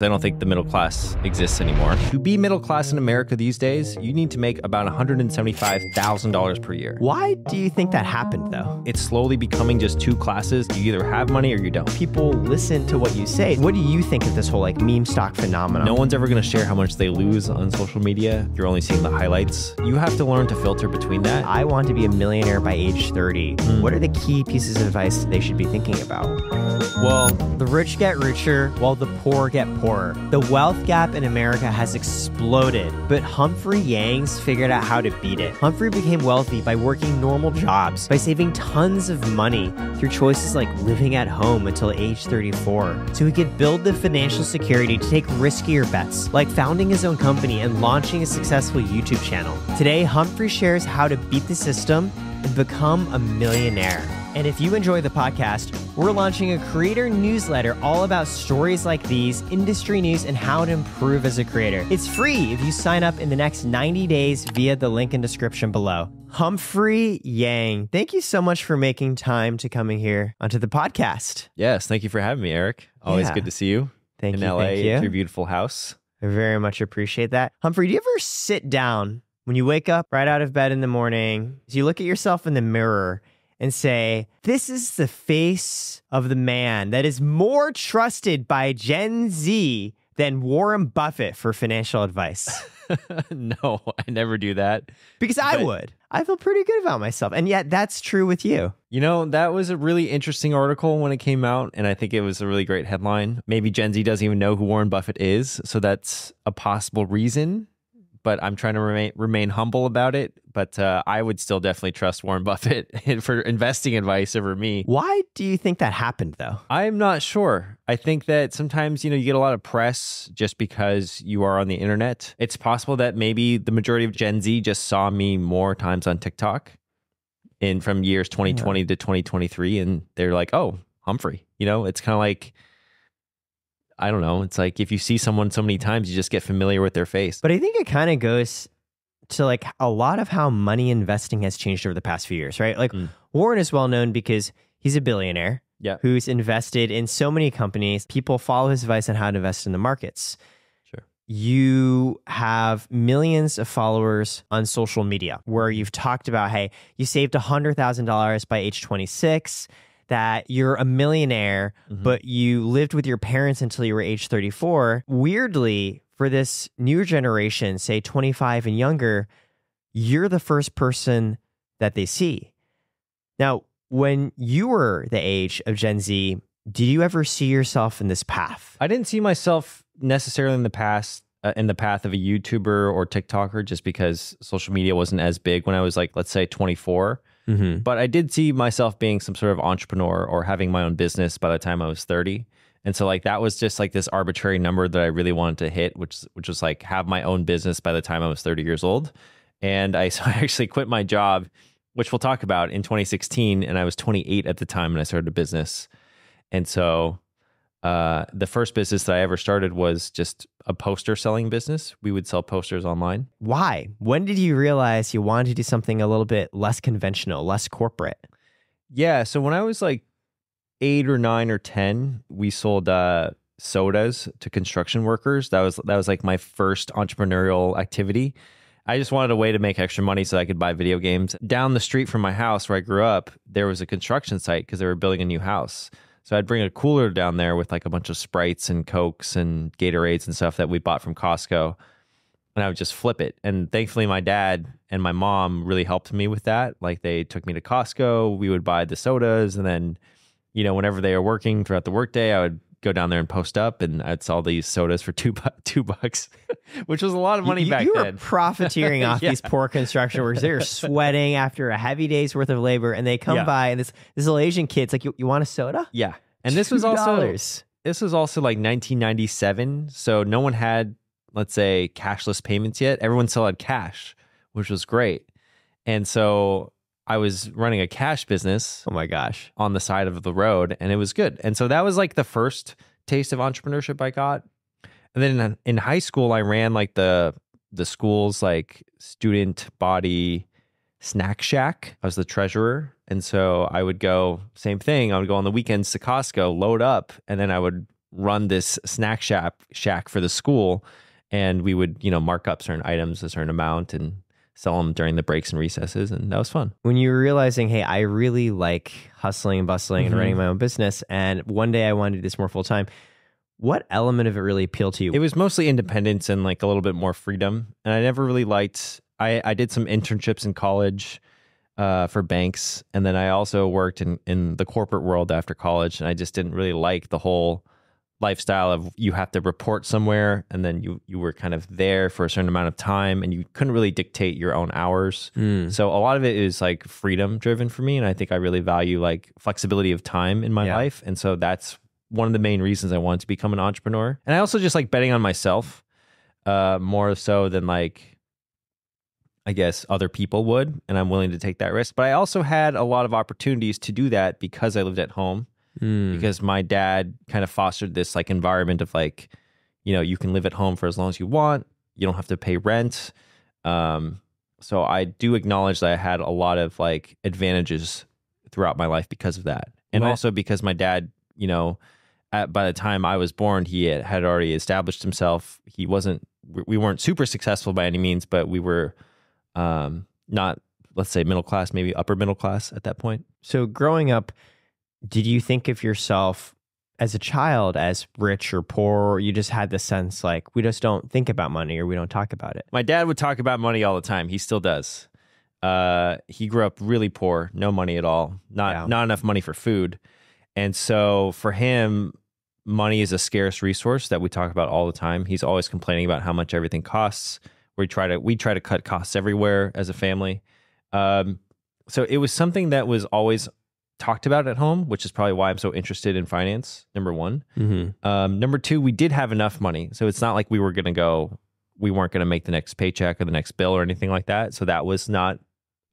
I don't think the middle class exists anymore. To be middle class in America these days, you need to make about $175,000 per year. Why do you think that happened, though? It's slowly becoming just two classes. You either have money or you don't. People listen to what you say. What do you think of this whole like meme stock phenomenon? No one's ever going to share how much they lose on social media. You're only seeing the highlights. You have to learn to filter between that. I want to be a millionaire by age 30. Mm. What are the key pieces of advice they should be thinking about? Well, The rich get richer while the poor get poorer. The wealth gap in America has exploded, but Humphrey Yang's figured out how to beat it. Humphrey became wealthy by working normal jobs, by saving tons of money through choices like living at home until age 34, so he could build the financial security to take riskier bets, like founding his own company and launching a successful YouTube channel. Today, Humphrey shares how to beat the system and become a millionaire. And if you enjoy the podcast, we're launching a creator newsletter all about stories like these, industry news, and how to improve as a creator. It's free if you sign up in the next 90 days via the link in description below. Humphrey Yang, thank you so much for making time to coming here onto the podcast. yes, thank you for having me, Eric. Always Yeah. good to see you Thank in you. LA thank you. your beautiful house. I very much appreciate that. Humphrey, do you ever sit down when you wake up right out of bed in the morning? Do you look at yourself in the mirror and say, This is the face of the man that is more trusted by Gen Z than Warren Buffett for financial advice. no, I never do that. Because I But- would. I feel pretty good about myself. And yet, that's true with you. You know, that was a really interesting article when it came out, and I think it was a really great headline. Maybe Gen Z doesn't even know who Warren Buffett is, so that's a possible reason. But I'm trying to remain remain humble about it. But uh, I would still definitely trust Warren Buffett for investing advice over me. Why do you think that happened, though? I'm not sure. I think that sometimes, you know, you get a lot of press just because you are on the internet. It's possible that maybe the majority of Gen Z just saw me more times on TikTok in from years 2020 to 2023 and they're like, "Oh, Humphrey." You know, it's kind of like I don't know. It's like if you see someone so many times, you just get familiar with their face. But I think it kind of goes to like a lot of how money investing has changed over the past few years, right? Like Mm. Warren is well known because he's a billionaire Yeah. who's invested in so many companies. People follow his advice on how to invest in the markets. Sure. You have millions of followers on social media where you've talked about, hey, you saved $100,000 by age 26, that you're a millionaire, Mhm. but you lived with your parents until you were age 34. Weirdly, for this newer generation, say 25 and younger, you're the first person that they see. Now, when you were the age of Gen Z, did you ever see yourself in this path? I didn't see myself necessarily in the past uh, in the path of a YouTuber or TikToker just because social media wasn't as big when I was like let's say 24. Mm-hmm. But I did see myself being some sort of entrepreneur or having my own business by the time I was 30. And so like that was just like this arbitrary number that I really wanted to hit, which which was like have my own business by the time I was 30 years old. And I so I actually quit my job, which we'll talk about in 2016, and I was 28 at the time and I started a business. And so uh, the first business that I ever started was just a poster selling business. We would sell posters online. Why? When did you realize you wanted to do something a little bit less conventional, less corporate? Yeah. So when I was like eight or nine or ten, we sold uh, sodas to construction workers. That was that was like my first entrepreneurial activity. I just wanted a way to make extra money so I could buy video games. Down the street from my house where I grew up, there was a construction site because they were building a new house. So I'd bring a cooler down there with like a bunch of sprites and cokes and Gatorades and stuff that we bought from Costco and I would just flip it. And thankfully, my dad and my mom really helped me with that. Like they took me to Costco, we would buy the sodas, and then, you know, whenever they were working throughout the workday, I would go down there and post up, and I'd sell these sodas for two bu- two bucks, which was a lot of money you, back you then. were profiteering off Yeah. these poor construction workers. They're sweating after a heavy day's worth of labor, and they come Yeah. by, and this this little Asian kid's like, "You, you want a soda?" yeah, and this was also $2. this was also like 1997, so no one had let's say cashless payments yet. Everyone still had cash, which was great, and so I was running a cash business Oh my gosh. on the side of the road and it was good. And so that was like the first taste of entrepreneurship I got. And then in, high school I ran like the the school's like student body snack shack. I was the treasurer. And so I would go same thing. I would go on the weekends to Costco, load up, and then I would run this snack shack shack for the school, and we would you know mark up certain items a certain amount and sell them during the breaks and recesses, and that was fun. When you were realizing, hey, I really like hustling and bustling and Mhm. running my own business, and one day I want to do this more full time. What element of it really appealed to you? It was mostly independence and like a little bit more freedom. And I never really liked. I I did some internships in college uh, for banks, and then I also worked in in the corporate world after college. And I just didn't really like the whole lifestyle of you have to report somewhere, and then you you were kind of there for a certain amount of time, and you couldn't really dictate your own hours. Mm. So a lot of it is like freedom driven for me, and I think I really value like flexibility of time in my Yeah. life, and so that's one of the main reasons I wanted to become an entrepreneur. And I also just like betting on myself, uh, more so than like I guess other people would, and I'm willing to take that risk. But I also had a lot of opportunities to do that because I lived at home Mm. because my dad kind of fostered this like environment of like, you know, you can live at home for as long as you want. You don't have to pay rent. Um, so I do acknowledge that I had a lot of like advantages throughout my life because of that, and also because my dad, you know, at, by the time I was born, he had, had already established himself. He wasn't. we- We weren't super successful by any means, but we were um, not, let's say, middle class, maybe upper middle class at that point. So, growing up, did you think of yourself as a child as rich or poor, or you just had the sense like we just don't think about money or we don't talk about it? My dad would talk about money all the time. He still does. Uh, he grew up really poor, no money at all, not Yeah. not enough money for food, and so for him, money is a scarce resource that we talk about all the time. He's always complaining about how much everything costs. We try to we try to cut costs everywhere as a family. Um, so it was something that was always talked about at home, which is probably why I'm so interested in finance. Number one. Mm-hmm. Um, number two, we did have enough money. So it's not like we were going to go, we weren't going to make the next paycheck or the next bill or anything like that. So that was not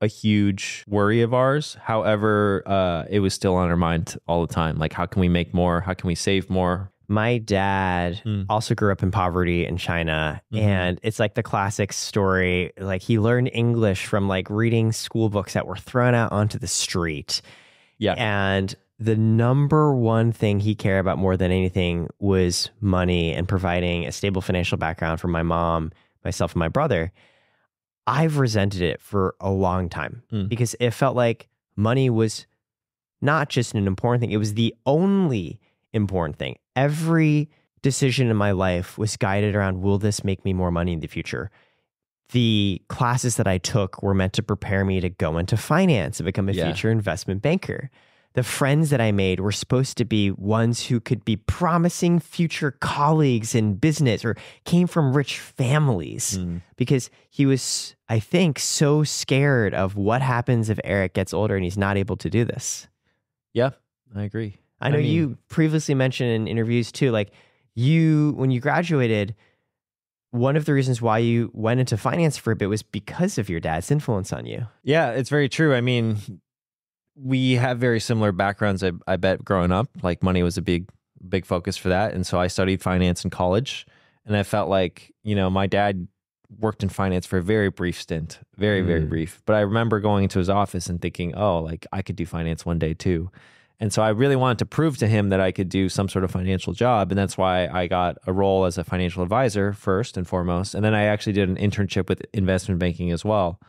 a huge worry of ours. However, uh, it was still on our mind all the time. Like, how can we make more? How can we save more? My dad Hmm. also grew up in poverty in China. Mhm. And it's like the classic story. Like he learned English from like reading school books that were thrown out onto the street. Yeah. And the number one thing he cared about more than anything was money and providing a stable financial background for my mom, myself, and my brother. I've resented it for a long time Mm. because it felt like money was not just an important thing, it was the only important thing. Every decision in my life was guided around will this make me more money in the future? The classes that I took were meant to prepare me to go into finance and become a Yeah. future investment banker. The friends that I made were supposed to be ones who could be promising future colleagues in business or came from rich families Mm. because he was, I think, so scared of what happens if Eric gets older and he's not able to do this. Yeah, I agree. I know mean- you previously mentioned in interviews too, like you, when you graduated, one of the reasons why you went into finance for a bit was because of your dad's influence on you. Yeah, it's very true. I mean, we have very similar backgrounds. I, I bet growing up, like money was a big, big focus for that. And so I studied finance in college. And I felt like, you know, my dad worked in finance for a very brief stint, very, very Mm. brief. But I remember going into his office and thinking, oh, like I could do finance one day too. And so I really wanted to prove to him that I could do some sort of financial job. And that's why I got a role as a financial advisor first and foremost. And then I actually did an internship with investment banking as well,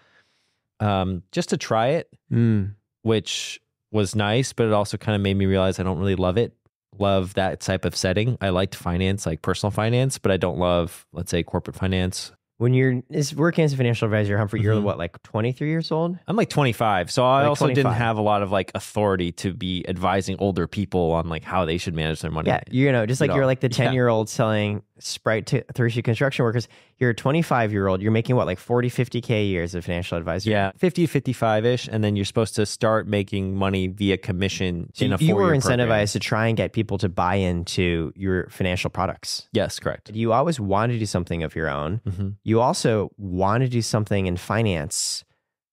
um, just to try it Mm. which was nice, but it also kind of made me realize I don't really love it. Love that type of setting. I liked finance, like personal finance, but I don't love, let's say, corporate finance. When you're is working as a financial advisor, Humphrey, you're Mhm. what, like 23 years old? I'm like 25, so I Like also didn't have a lot of like authority to be advising older people on like how they should manage their money. Yeah, you know, just You like you're like the yeah. 10 year old selling Sprite to 30 construction workers. You're a 25 year old. You're making what, like 40, 50K a year as a financial advisor? Yeah, 50 55 ish. And then you're supposed to start making money via commission So in a you were incentivized program. to try and get people to buy into your financial products. Yes, correct. You always want to do something of your own. hmm You also want to do something in finance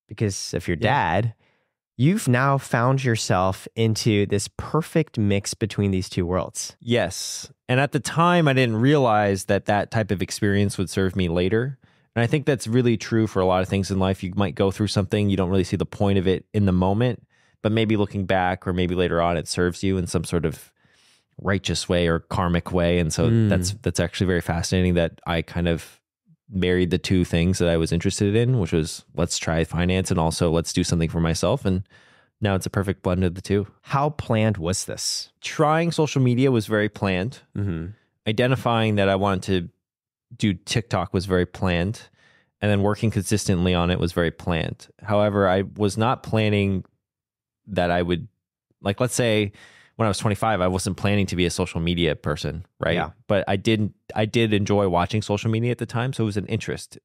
because of your Yeah. dad. You've now found yourself into this perfect mix between these two worlds. Yes. And at the time, I didn't realize that that type of experience would serve me later. And I think that's really true for a lot of things in life. You might go through something, you don't really see the point of it in the moment, but maybe looking back or maybe later on, it serves you in some sort of righteous way or karmic way. And so Mm. that's that's actually very fascinating that I kind of married the two things that I was interested in, which was let's try finance and also let's do something for myself. And now it's a perfect blend of the two. How planned was this? Trying social media was very planned. Mm-hmm. Identifying that I wanted to do TikTok was very planned. And then working consistently on it was very planned. However, I was not planning that I would, like, let's say when I was 25, I wasn't planning to be a social media person, right? Yeah. But I didn't, I did enjoy watching social media at the time. So it was an interest.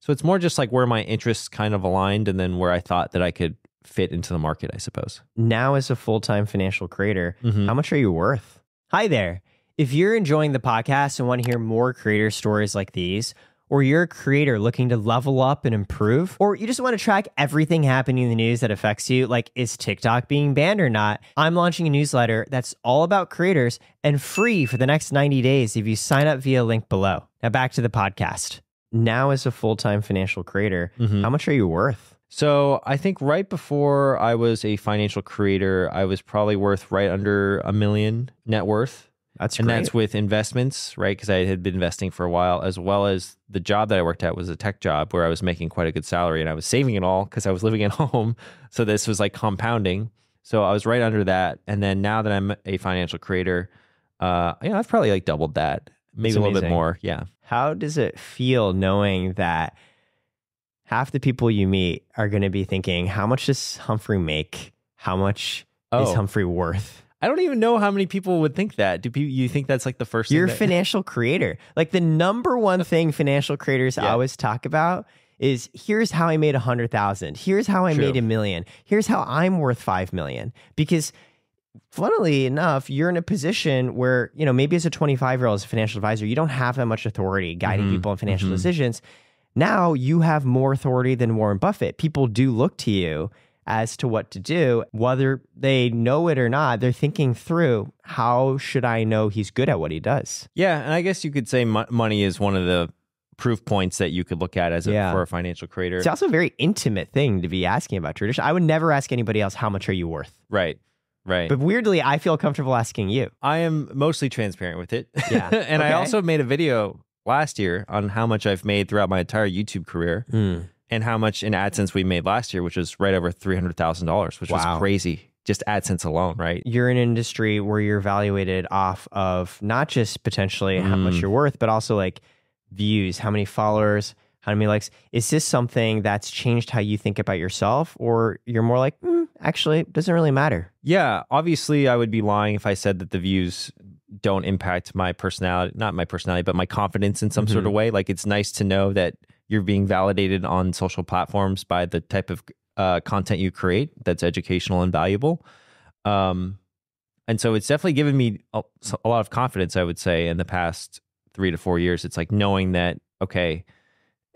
So it's more just like where my interests kind of aligned and then where I thought that I could fit into the market, I suppose. Now, as a full time financial creator, Mhm. how much are you worth? Hi there. If you're enjoying the podcast and want to hear more creator stories like these, or you're a creator looking to level up and improve, or you just want to track everything happening in the news that affects you, like is TikTok being banned or not, I'm launching a newsletter that's all about creators and free for the next 90 days if you sign up via link below. Now back to the podcast. Now, as a full time financial creator, Mhm. how much are you worth? So I think right before I was a financial creator, I was probably worth right under a million net worth. That's and great. that's with investments, right? Because I had been investing for a while, as well as the job that I worked at was a tech job where I was making quite a good salary and I was saving it all because I was living at home. So this was like compounding. So I was right under that. And then now that I'm a financial creator, uh, you know, I've probably like doubled that, maybe a little bit more. Yeah. How does it feel knowing that half the people you meet are going to be thinking, how much does Humphrey make? How much is Oh. Humphrey worth? I don't even know how many people would think that. Do people, you think that's like the first You're a thing? that- financial creator. Like the number one thing financial creators Yeah. always talk about is here's how I made a hundred thousand. Here's how I True. made a million. Here's how I'm worth five million. Because funnily enough, you're in a position where, you know, maybe as a 25 year old as a financial advisor, you don't have that much authority guiding Mhm, people in financial mhm. decisions. Now you have more authority than Warren Buffett. People do look to you as to what to do, whether they know it or not. They're thinking through how should I know he's good at what he does? Yeah, and I guess you could say mo- money is one of the proof points that you could look at as a, Yeah. for a financial creator. It's also a very intimate thing to be asking about tradition. I would never ask anybody else how much are you worth. right, right. But weirdly, I feel comfortable asking you. I am mostly transparent with it. Yeah, and I also made a video last year on how much I've made throughout my entire YouTube career hmm. And how much in AdSense we made last year, which was right over three hundred thousand dollars, which Wow. was crazy. Just AdSense alone, right? You're in an industry where you're evaluated off of not just potentially how much Mm. you're worth, but also like views, how many followers, how many likes. Is this something that's changed how you think about yourself, or you're more like, mm, actually, it doesn't really matter? Yeah, obviously, I would be lying if I said that the views don't impact my personality, not my personality, but my confidence in some sort of way. Like, it's nice to know that you're being validated on social platforms by the type of uh, content you create that's educational and valuable. Um, and so it's definitely given me a, a lot of confidence, I would say, in the past three to four years. It's like knowing that, okay,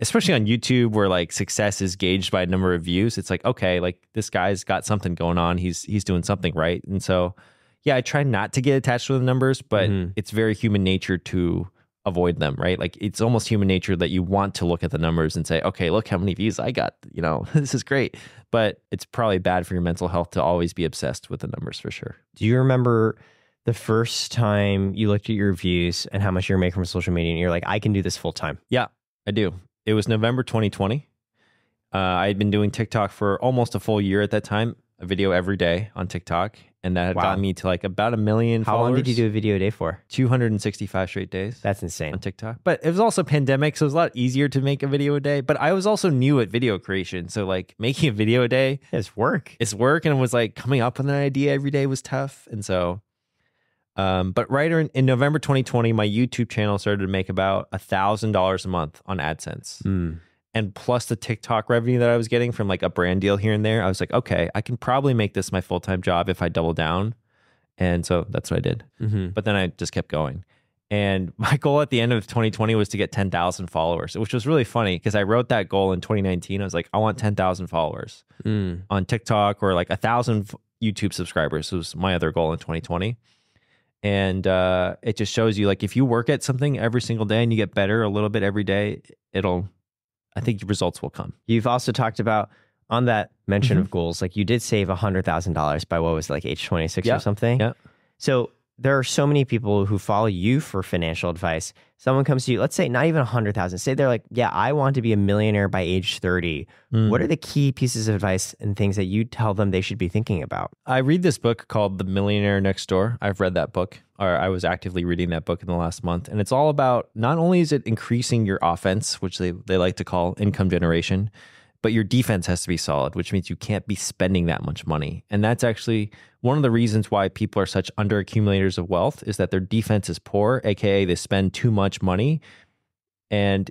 especially on YouTube where like success is gauged by a number of views, it's like, okay, like this guy's got something going on. He's he's doing something right. And so yeah, I try not to get attached to the numbers, but Mhm. it's very human nature to avoid them, right? Like it's almost human nature that you want to look at the numbers and say, okay, look how many views I got. You know, this is great. But it's probably bad for your mental health to always be obsessed with the numbers for sure. Do you remember the first time you looked at your views and how much you're making from social media, and you're like, I can do this full time? Yeah, I do. It was November 2020. Uh, I had been doing TikTok for almost a full year at that time, a video every day on TikTok. And that had Wow. gotten me to like about a million How long did you do a video a day for? 265 straight days. That's insane. on TikTok. But it was also pandemic, so it was a lot easier to make a video a day. But I was also new at video creation. So like making a video a day It's work. It's work and it was like coming up with an idea every day was tough. And so um, but right in, in November 2020, my YouTube channel started to make about a thousand dollars a month on AdSense. Mm. And plus the TikTok revenue that I was getting from like a brand deal here and there, I was like, okay, I can probably make this my full-time job if I double down. And so that's what I did hmm but then I just kept going. And my goal at the end of 2020 was to get 10,000 followers, which was really funny because I wrote that goal in 2019. I was like, I want 10,000 followers Mm. on TikTok or like a thousand YouTube subscribers was my other goal in 2020. And uh, it just shows you like if you work at something every single day and you get better a little bit every day, it'll, I think results will come. You've also talked about on that mention Mhm. of goals, like you did save hundred thousand dollars by what was it, like age twenty six Yeah. or something. Yeah. So there are so many people who follow you for financial advice. Someone comes to you, let's say not even a hundred thousand. Say they're like, yeah, I want to be a millionaire by age 30. Mm. What are the key pieces of advice and things that you tell them they should be thinking about? I read this book called The Millionaire Next Door. I've read that book, or I was actively reading that book in the last month. And it's all about not only is it increasing your offense, which they, they like to call income generation, but your defense has to be solid, which means you can't be spending that much money. And that's actually one of the reasons why people are such under accumulators of wealth is that their defense is poor, aka they spend too much money. And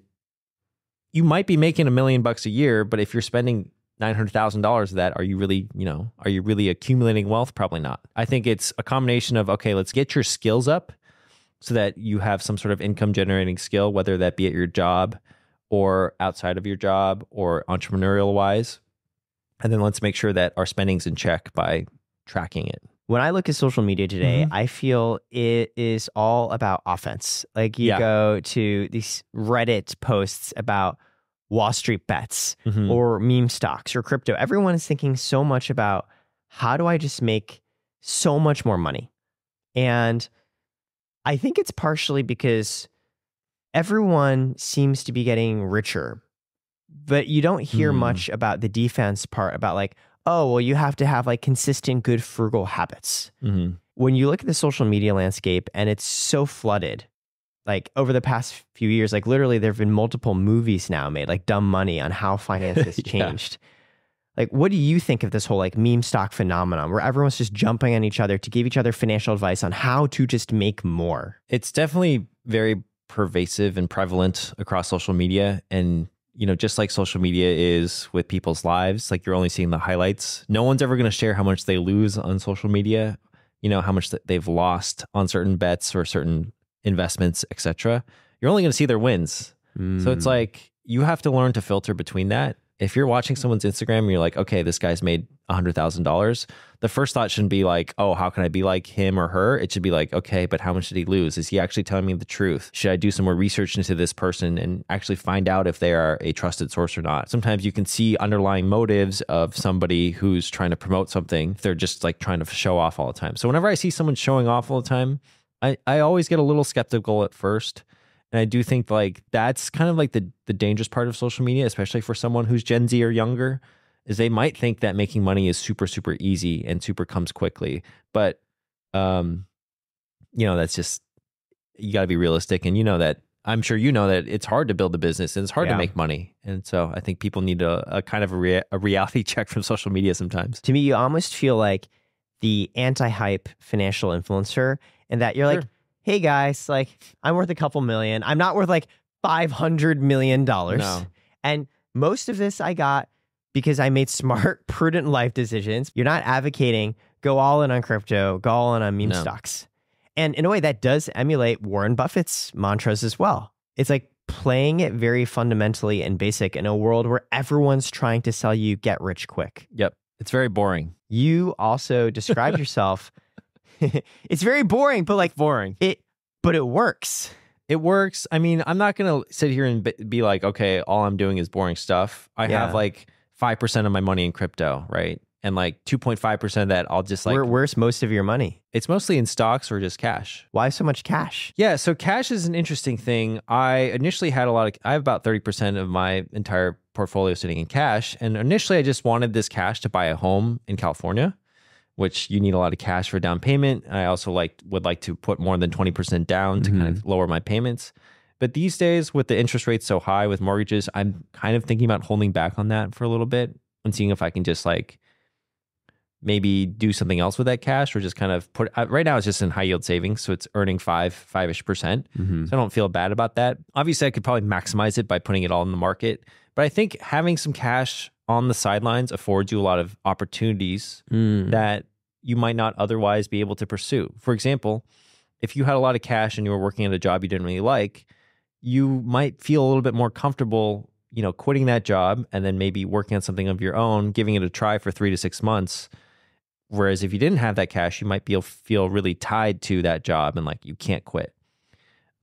you might be making a million bucks a year, but if you're spending nine hundred thousand dollars of that, are you really, you know, are you really accumulating wealth? Probably not. I think it's a combination of okay, let's get your skills up so that you have some sort of income generating skill, whether that be at your job or outside of your job or entrepreneurial wise. And then let's make sure that our spending's in check by tracking it. When I look at social media today, Mhm. I feel it is all about offense. Like you Yeah. go to these Reddit posts about Wall Street bets Mhm. or meme stocks or crypto. Everyone is thinking so much about how do I just make so much more money? And I think it's partially because everyone seems to be getting richer, but you don't hear Hmm. much about the defense part about like, oh, well, you have to have like consistent, good, frugal habits. Mhm. When you look at the social media landscape and it's so flooded, like over the past few years, like literally there have been multiple movies now made, like Dumb Money, on how finance has Yeah. changed. Like, what do you think of this whole like meme stock phenomenon where everyone's just jumping on each other to give each other financial advice on how to just make more? It's definitely very pervasive and prevalent across social media. And, you know, just like social media is with people's lives, like you're only seeing the highlights. No one's ever going to share how much they lose on social media, you know, how much that they've lost on certain bets or certain investments, etc. You're only going to see their wins. So it's Mm. like you have to learn to filter between that. If you're watching someone's Instagram and you're like, okay, this guy's made $100,000, the first thought shouldn't be like, oh, how can I be like him or her? It should be like, okay, but how much did he lose? Is he actually telling me the truth? Should I do some more research into this person and actually find out if they are a trusted source or not? Sometimes you can see underlying motives of somebody who's trying to promote something. They're just like trying to show off all the time. So whenever I see someone showing off all the time, I, I always get a little skeptical at first. And I do think like that's kind of like the the dangerous part of social media, especially for someone who's Gen Z or younger, is they might think that making money is super super easy and super comes quickly. But um you know, that's just you got to be realistic and you know that I'm sure you know that it's hard to build a business and it's hard Yeah. to make money. And so I think people need a, a kind of a, rea- a reality check from social media sometimes. to me, you almost feel like the anti hype financial influencer, and that you're like, Sure. Hey guys, like I'm worth a couple million. I'm not worth like $500 million. No. And most of this I got because I made smart, prudent life decisions. You're not advocating go all in on crypto, go all in on meme No. stocks. And in a way, that does emulate Warren Buffett's mantras as well. It's like playing it very fundamentally and basic in a world where everyone's trying to sell you get rich quick. Yep. It's very boring. You also described yourself. it's very boring, but like Boring. it, but it works. It works. I mean, I'm not going to sit here and be- like, okay, all I'm doing is boring stuff. I Yeah. have like 5% of my money in crypto, right? And like 2.5% of that, I'll just like, Where, where's most of your money? it's mostly in stocks or just cash. Why so much cash? Yeah. So cash is an interesting thing. I initially had a lot of, I have about 30% of my entire portfolio sitting in cash. And initially, I just wanted this cash to buy a home in California, which you need a lot of cash for down payment. I also like would like to put more than 20% down to kind of lower my payments. But these days, with the interest rates so high with mortgages, I'm kind of thinking about holding back on that for a little bit and seeing if I can just like maybe do something else with that cash or just kind of put uh, right now it's just in high yield savings so it's earning five five-ish percent Mm-hmm. so i don't feel bad about that obviously i could probably maximize it by putting it all in the market but i think having some cash on the sidelines affords you a lot of opportunities Mm. that you might not otherwise be able to pursue for example if you had a lot of cash and you were working at a job you didn't really like you might feel a little bit more comfortable you know quitting that job and then maybe working on something of your own giving it a try for three to six months Whereas if you didn't have that cash, you might feel feel really tied to that job and like you can't quit.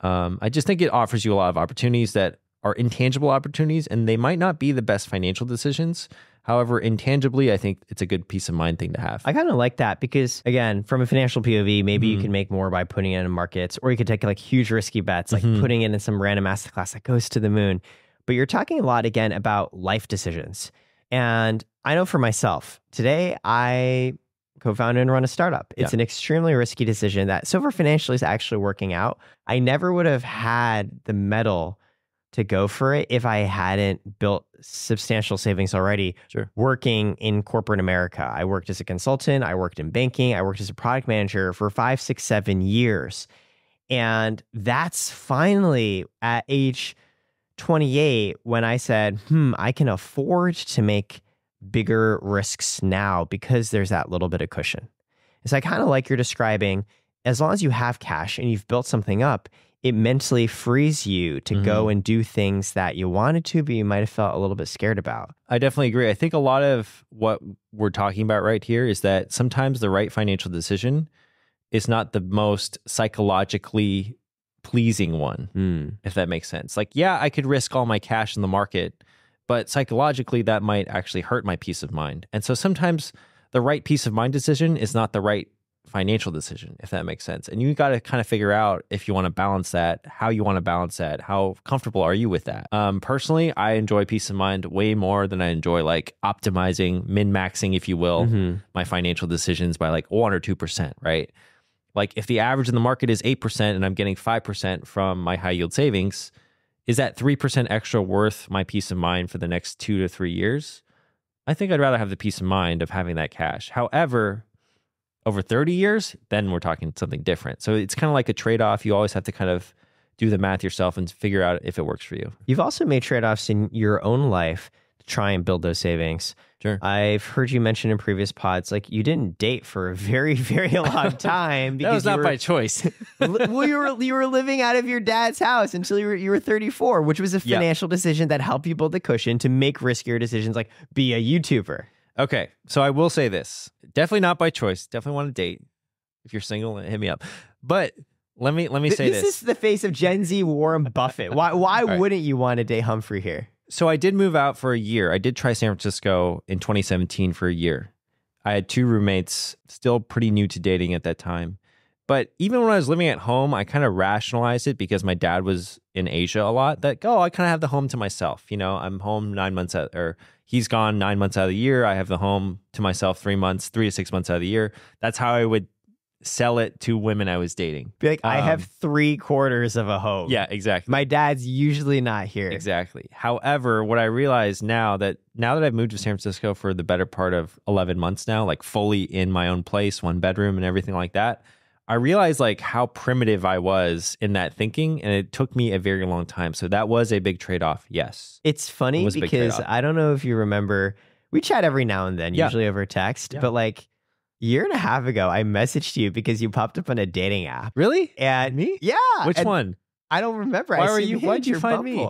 Um, I just think it offers you a lot of opportunities that are intangible opportunities, and they might not be the best financial decisions. However, intangibly, I think it's a good peace of mind thing to have. I kind of like that because, again, from a financial POV, maybe you Mhm. can make more by putting it in markets, or you could take like huge risky bets, like Mhm. putting it in some random asset class that goes to the moon. But you're talking a lot again about life decisions. And I know for myself, today I co founded and run a startup. It's Yeah. an extremely risky decision that so far financially is actually working out. I never would have had the mettle to go for it if I hadn't built substantial savings already Sure. working in corporate America. I worked as a consultant, I worked in banking, I worked as a product manager for five, six, seven years. And that's finally at age 28 when I said, hmm, I can afford to make bigger risks now because there's that little bit of cushion. So I kind of like you're describing as long as you have cash and you've built something up, it mentally frees you to go and do things that you wanted to, but you might have felt a little bit scared about. I definitely agree. I think a lot of what we're talking about right here is that sometimes the right financial decision is not the most psychologically pleasing one, Hmm. if that makes sense. Like, yeah, I could risk all my cash in the market, but psychologically, that might actually hurt my peace of mind. And so sometimes the right peace of mind decision is not the right financial decision, if that makes sense. And you got to kind of figure out if you want to balance that, how you want to balance that, how comfortable are you with that. Um, personally, I enjoy peace of mind way more than I enjoy like optimizing, min maxing, if you will, Mhm. my financial decisions by like one or 2%, right? Like if the average in the market is 8% and I'm getting 5% from my high yield savings, is that 3% extra worth my peace of mind for the next two to three years? I think I'd rather have the peace of mind of having that cash. However, over 30 years, then we're talking something different. So it's kind of like a trade off. You always have to kind of do the math yourself and figure out if it works for you. You've also made trade offs in your own life to try and build those savings. Sure. I've heard you mention in previous pods, like you didn't date for a very, very long time that was not were, by choice. well, you were you were living out of your dad's house until you were you were 34, which was a financial decision that helped you build the cushion to make riskier decisions like be a YouTuber. Okay, so I will say this: definitely not by choice. Definitely want to date. If you're single, hit me up. But let me let me Th- say this, this. is the face of Gen Z Warren Buffett. Why why right. wouldn't you want to date Humphrey here? So I did move out for a year. I did try San Francisco in 2017 for a year. I had two roommates, still pretty new to dating at that time. But even when I was living at home, I kind of rationalized it because my dad was in Asia a lot. That oh, I kind of have the home to myself. You know, I'm home nine months out, or he's gone nine months out of the year. I have the home to myself three months, three to six months out of the year. That's how I would sell it to women I was dating. Be like, I have Um, three quarters of a home. Yeah, exactly. My dad's usually not here. Exactly. However, what I realize now that now that I've moved to San Francisco for the better part of 11 months now, like fully in my own place, one bedroom and everything like that, I realized like how primitive I was in that thinking and it took me a very long time. So that was a big trade-off. Yes. It's funny It was a big because. I don't know if you remember, we chat every now and then, Yeah. usually over text, Yeah. but like a year and a half ago, I messaged you because you popped up on a dating app. Really? And Me? Yeah. Which one? I don't remember. Why I were you- why'd you find me?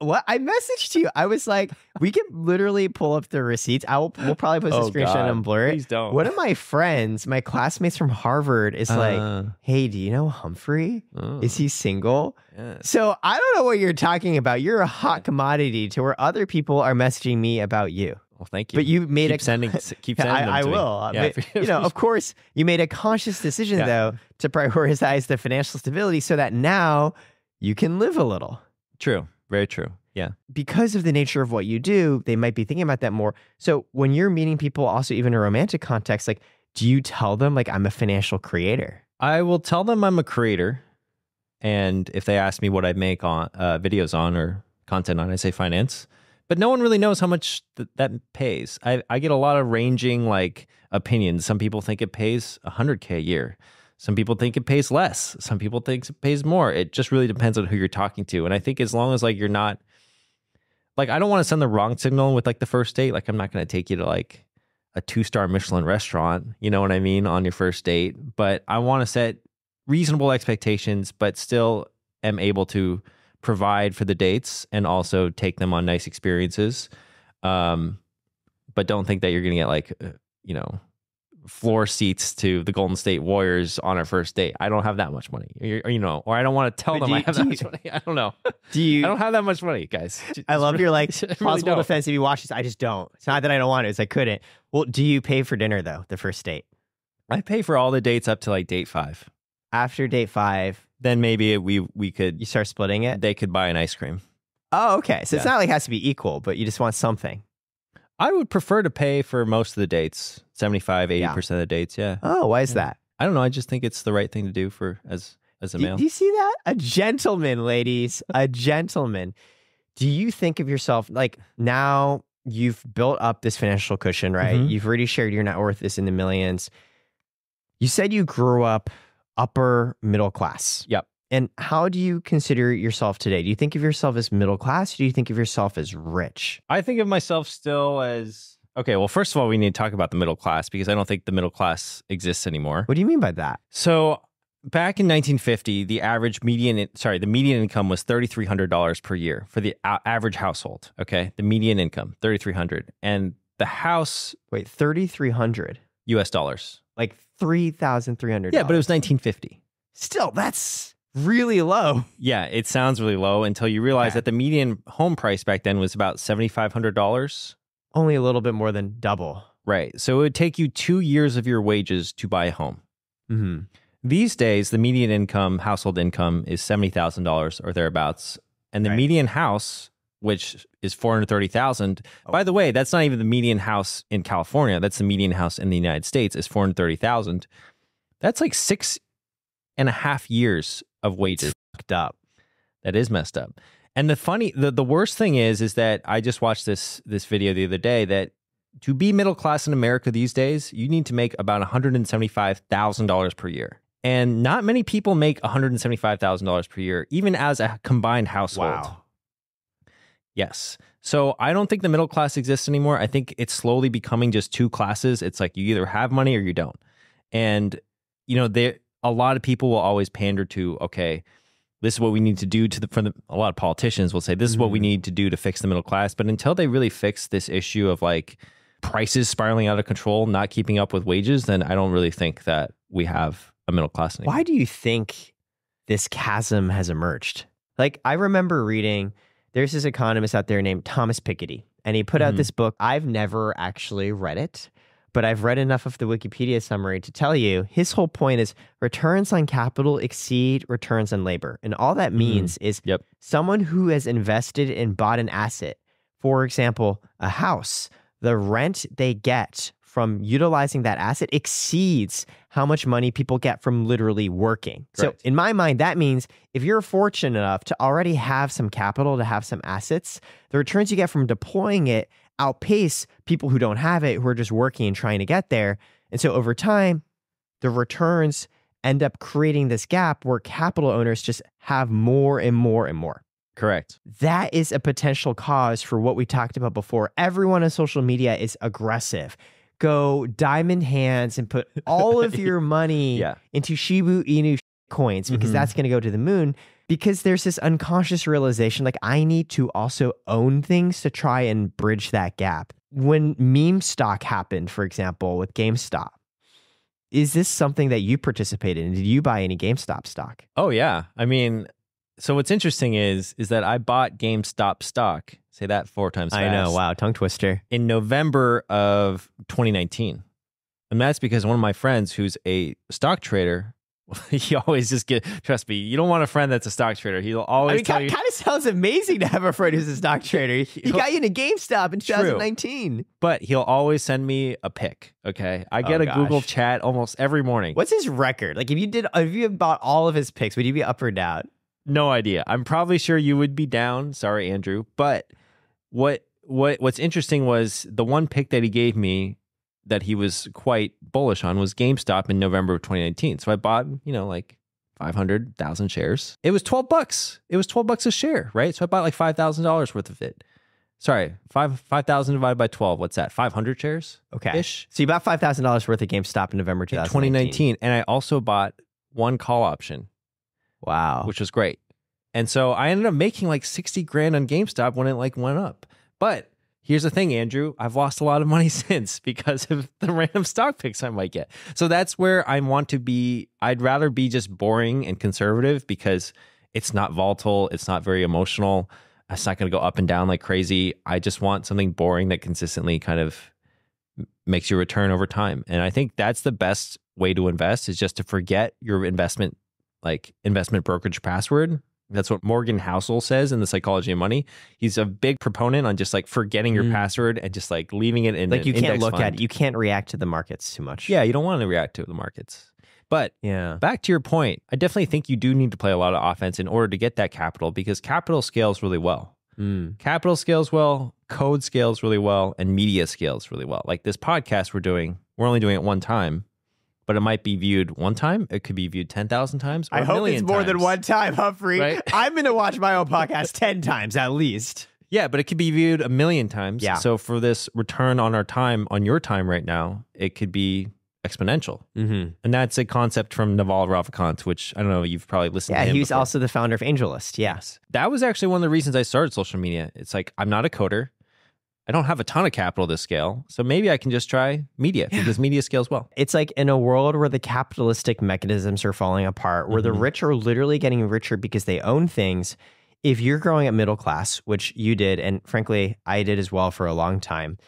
What I messaged you, I was like, we can literally pull up the receipts. I will. We'll probably post Oh, a screenshot God. and blur it. Please don't. One of my friends, my classmates from Harvard, is like, Uh, "Hey, do you know Humphrey? oh, Is he single?" yeah. So I don't know what you're talking about. You're a hot commodity to where other people are messaging me about you. Well, thank you. But you made keep a sending keep sending them I, I to me. will. Uh, Yeah, but, you know, of course, you made a conscious decision Yeah. though to prioritize the financial stability so that now you can live a little. true. Very true. Yeah. Because of the nature of what you do, they might be thinking about that more. So when you're meeting people, also even in a romantic context, like, do you tell them like I'm a financial creator? I will tell them I'm a creator, and if they ask me what I make on uh, videos on or content on, I say finance. But no one really knows how much th- that pays. I, I get a lot of ranging like opinions. Some people think it pays 100k a year. Some people think it pays less. Some people think it pays more. It just really depends on who you're talking to. And I think as long as like you're not like I don't want to send the wrong signal with like the first date. Like I'm not going to take you to like a two star Michelin restaurant, you know what I mean, on your first date. But I want to set reasonable expectations, but still am able to provide for the dates and also take them on nice experiences. Um, but don't think that you're going to get like, uh, you know, floor seats to the Golden State Warriors on our first date. I don't have that much money, you, you know, or I don't want to tell But them do I have that you- much money. I don't know. Do you? I don't have that much money, guys. I love your like I really defense. If you watch this, I just don't. It's not that I don't want it; it's I couldn't. Well, do you pay for dinner though? The first date I pay for all the dates up to like date five. after date five, Then maybe we we could you start splitting it. they could buy an ice cream. Oh, okay. So it's not like it has to be equal, but you just want something. I would prefer to pay for most of the dates, 75, 80% Yeah. of the dates. Yeah. Oh, why is Yeah. that? I don't know. I just think it's the right thing to do for as as a Do, male. do you see that? A gentleman, ladies, a gentleman. Do you think of yourself like now you've built up this financial cushion, right? Mhm. You've already shared your net worth is in the millions. You said you grew up upper middle class. Yep. And how do you consider yourself today? Do you think of yourself as middle class? Or do you think of yourself as rich? I think of myself still as okay. Well, first of all, we need to talk about the middle class because I don't think the middle class exists anymore. What do you mean by that? So back in 1950, the average median sorry the median income was thirty three hundred dollars per year for the average household. Okay, the median income thirty three hundred, and the house Wait, 3,300, U.S. dollars. like 3,300. Yeah, but it was 1950. still, that's really low. Yeah, it sounds really low until you realize Okay. that the median home price back then was about seventy five hundred dollars. Only a little bit more than double. Right. So it would take you two years of your wages to buy a home. Mm-hmm. These days, the median income, household income, is seventy thousand dollars or thereabouts, and the Right. median house, which is four hundred thirty thousand. Oh. By the way, that's not even the median house in California. That's the median house in the United States is four hundred thirty thousand. That's like six and a half years of wages. Fucked up. That is messed up. And the funny, the, the worst thing is, is that I just watched this this video the other day that to be middle class in America these days, you need to make about one hundred and seventy five thousand dollars per year, and not many people make one hundred and seventy five thousand dollars per year, even as a combined household. Wow. Yes. So I don't think the middle class exists anymore. I think it's slowly becoming just two classes. It's like you either have money or you don't. And you know, there a lot of people will always pander to, okay, this is what we need to do to the, for the a lot of politicians will say this is what we Mhm. need to do to fix the middle class. But until they really fix this issue of like prices spiraling out of control, not keeping up with wages, then I don't really think that we have a middle class anymore. Why do you think this chasm has emerged? Like, I remember reading, there's this economist out there named Thomas Piketty, and he put out Mhm. this book. I've never actually read it, but I've read enough of the Wikipedia summary to tell you his whole point is returns on capital exceed returns on labor. And all that mm-hmm. means is Yep. someone who has invested and bought an asset, for example, a house, the rent they get from utilizing that asset exceeds how much money people get from literally working. Correct. So, in my mind, that means if you're fortunate enough to already have some capital, to have some assets, the returns you get from deploying it outpace people who don't have it, who are just working and trying to get there. And so, over time, the returns end up creating this gap where capital owners just have more and more and more Correct. that is a potential cause for what we talked about before. Everyone on social media is aggressive. Go diamond hands and put all of your money Yeah. into Shiba Inu coins because Mhm. that's going to go to the moon. Because there's this unconscious realization like, I need to also own things to try and bridge that gap. When meme stock happened, for example, with GameStop, is this something that you participated in? Did you buy any GameStop stock? Oh yeah. I mean, so what's interesting is is that I bought GameStop stock. Say that four times. I know. Wow. Tongue twister. in November of 2019. And that's because one of my friends who's a stock trader, he always just get trust me, you don't want a friend that's a stock trader. He'll always I mean, tell kind, you kind of sounds amazing to have a friend who's a stock trader. He got you in into GameStop in True. 2019. but he'll always send me a pick Okay. I get Oh, a Google chat almost every morning. What's his record? Like, if you did, if you bought all of his picks, would you be up or down? No idea. I'm probably sure you would be down. Sorry, Andrew. But what what what's interesting was the one pick that he gave me that he was quite bullish on was GameStop in November of 2019. So I bought, you know, like 500,000 shares. It was 12 bucks. It was 12 bucks a share, right? So I bought like $5,000 worth of it. Sorry, 5 5,000 divided by 12. What's that? 500 shares? Okay. Ish. So you bought five thousand dollars worth of GameStop in November In 2019. 2019 and I also bought one call option Wow. which was great. And so I ended up making like 60 grand on GameStop when it like went up. But Here's the thing, Andrew. I've lost a lot of money since because of the random stock picks I might get. So that's where I want to be. I'd rather be just boring and conservative because it's not volatile. It's not very emotional. It's not going to go up and down like crazy. I just want something boring that consistently kind of makes you return over time. And I think that's the best way to invest is just to forget your investment, like investment brokerage password that's what Morgan Housel says in the Psychology of Money. He's a big proponent on just like forgetting your Mm. password and just like leaving it in. Like you can't look fund. at it. You can't react to the markets too much. Yeah, you don't want to react to the markets. But Yeah. back to your point, I definitely think you do need to play a lot of offense in order to get that capital because capital scales really well. Mm. Capital scales well, code scales really well, and media scales really well. Like this podcast we're doing, we're only doing it one time, but it might be viewed one time. It could be viewed 10,000 times. I hope it's more than one time, Humphrey. Right? I'm going to watch my own podcast 10 times at least. Yeah, but it could be viewed a million times. Yeah. So for this return on our time, on your time right now, it could be exponential. Mm-hmm. And that's a concept from Naval Ravikant, which I don't know, you've probably listened Yeah, to him he was before. also the founder of AngelList. Yes. That was actually one of the reasons I started social media. It's like I'm not a coder. I don't have a ton of capital to scale. So maybe I can just try media because media scales well. It's like in a world where the capitalistic mechanisms are falling apart, where the Mhm. rich are literally getting richer because they own things. If you're growing up middle class, which you did, and frankly, I did as well for a long time,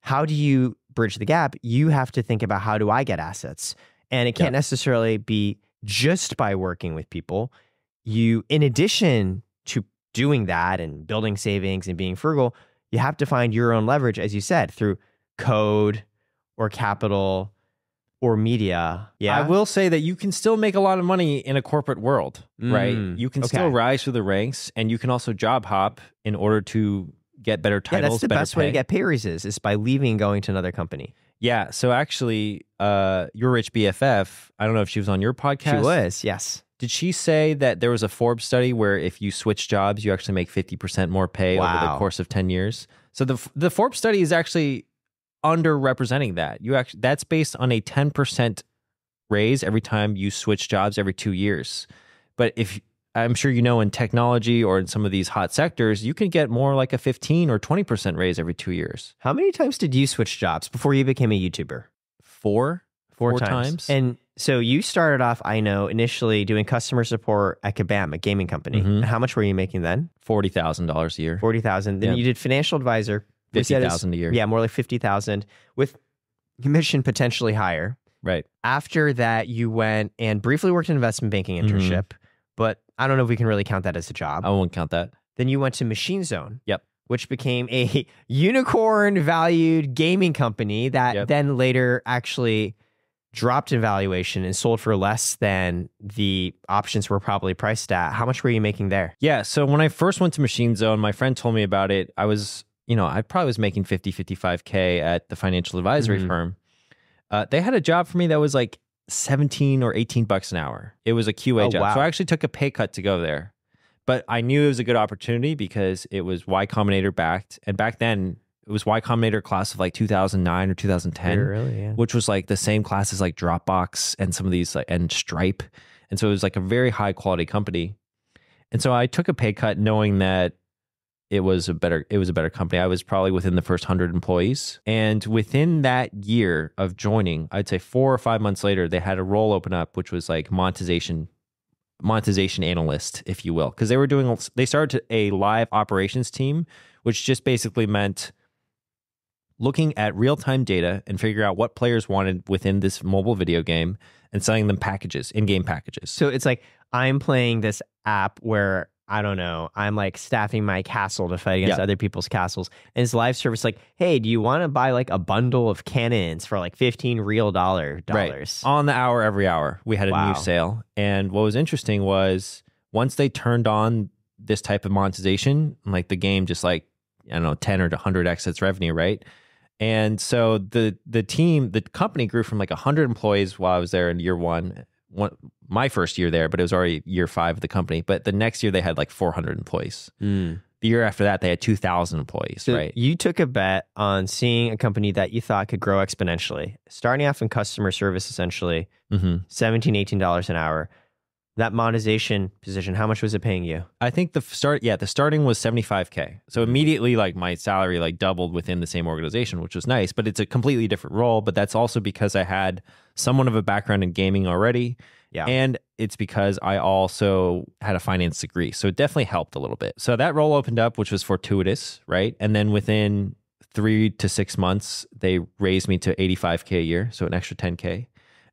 how do you bridge the gap? You have to think about how do I get assets? And it can't necessarily be just by working with people. You, in addition to doing that and building savings and being frugal, you have to find your own leverage, as you said, through code or capital or media. Yeah. I will say that you can still make a lot of money in a corporate world, right? Mm, You can okay. still rise through the ranks and you can also job hop in order to get better titles. Yeah, that's the best way to get pay raises is by leaving and going to another company. Yeah. So actually, uh, your rich BFF, I don't know if she was on your podcast. She was, yes. Did she say that there was a Forbes study where if you switch jobs, you actually make 50% more pay over the course of 10 years? So the the Forbes study is actually underrepresenting that. You actually that's based on a 10% raise every time you switch jobs every 2 years. But if I'm sure you know in technology or in some of these hot sectors, you can get more like a 15 or 20% raise every 2 years. How many times did you switch jobs before you became a YouTuber? Four Four, times. And so you started off, I know, initially doing customer support at Kabam, a gaming company. Mhm. How much were you making then? $40,000 a year. Forty thousand. Then Yeah. you did financial advisor. Said 50,000 a year. Yeah, more like fifty thousand with commission potentially higher. Right. After that, you went and briefly worked an investment banking Mhm. internship, but I don't know if we can really count that as a job. I won't count that. Then you went to Machine Zone. Yep. Which became a unicorn valued gaming company that Yep. then later actually dropped in valuation and sold for less than the options were probably priced at. How much were you making there? Yeah. So when I first went to Machine Zone, my friend told me about it. I was, you know, I probably was making 50, 55K at the financial advisory Mhm. firm. Uh, they had a job for me that was like 17 or 18 bucks an hour. It was a QA Oh, job. So. I actually took a pay cut to go there. But I knew it was a good opportunity because it was Y Combinator backed. And back then, it was Y Combinator class of like 2009 or 2010 really? Yeah. which was like the same class as like Dropbox and some of these like and Stripe. And so it was like a very high quality company. And so I took a pay cut knowing that it was a better it was a better company. I was probably within the first 100 employees. And within that year of joining, I'd say 4 or 5 months later they had a role open up which was like monetization monetization analyst if you will because they were doing they started a live operations team which just basically meant looking at real-time data and figure out what players wanted within this mobile video game and selling them packages in-game packages So it's like I'm playing this app where I don't know, I'm like staffing my castle to fight against Yeah. other people's castles. And it's live service like, hey, do you want to buy like a bundle of cannons for like 15 real dollar dollars? on the hour every hour we had a Wow. new sale and what was interesting was once they turned on this type of monetization like the game just like i don't know 10 or 100x its revenue right and so the the team the company grew from like 100 employees while i was there in year one one my first year there but it was already year five of the company but the next year they had like 400 employees Mm. the year after that they had 2000 employees So right you took a bet on seeing a company that you thought could grow exponentially, starting off in customer service essentially, mm-hmm. 17 $18 an hour. That monetization position, how much was it paying you? I think the start, yeah, the starting was 75K. So immediately, like my salary, like doubled within the same organization, which was nice, but it's a completely different role. But that's also because I had somewhat of a background in gaming already. Yeah. And it's because I also had a finance degree. So it definitely helped a little bit. So that role opened up, which was fortuitous, right? And then within three to six months, they raised me to 85K a year. So an extra 10K.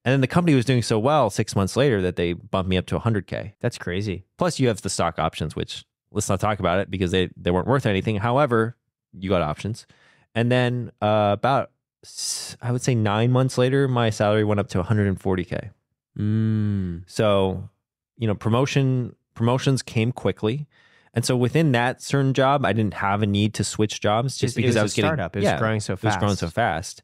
And then the company was doing so well six months later that they bumped me up to 100K. That's crazy. Plus, you have the stock options, which let's not talk about it because they, they weren't worth anything. However, you got options. And then uh, about, I would say nine months later, my salary went up to 140K. Mm. So, you know, promotion promotions came quickly. And so within that certain job, I didn't have a need to switch jobs just because was I was getting startup. It was yeah, growing so fast. it was growing so fast.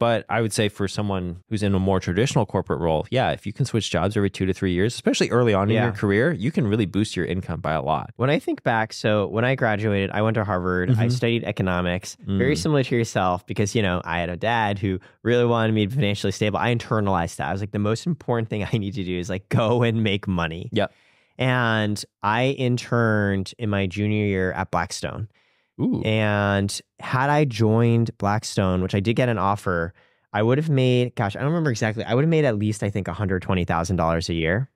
But I would say for someone who's in a more traditional corporate role, yeah, if you can switch jobs every two to three years, especially early on in your career, you can really boost your income by a lot. When I think back, so when I graduated, I went to Harvard. I Mhm. studied economics, very Mm. similar to yourself, because you know I had a dad who really wanted me to be financially stable. I internalized that. I was like, the most important thing I need to do is like go and make money. Yep. And I interned in my junior year at Blackstone. Ooh. And had I joined Blackstone, which I did get an offer, I would have made, gosh, I don't remember exactly. I would have made at least, I think, $120,000 a year,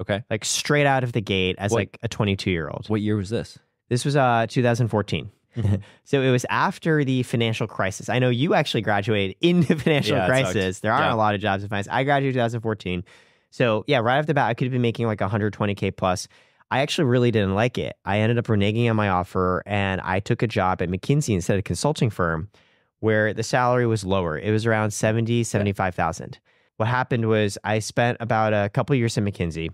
okay. like straight out of the gate as What- like a 22 year old. What year was this? This was uh 2014. Mhm. So it was after the financial crisis. I know you actually graduated in the financial Yeah, crisis. There aren't Yeah. a lot of jobs in finance. I graduated 2014. So yeah, right off the bat, I could have been making like 120k plus. I actually really didn't like it. I ended up reneging on my offer and I took a job at McKinsey instead of a consulting firm where the salary was lower. It was around 70, 75,000. What happened was I spent about a couple years at McKinsey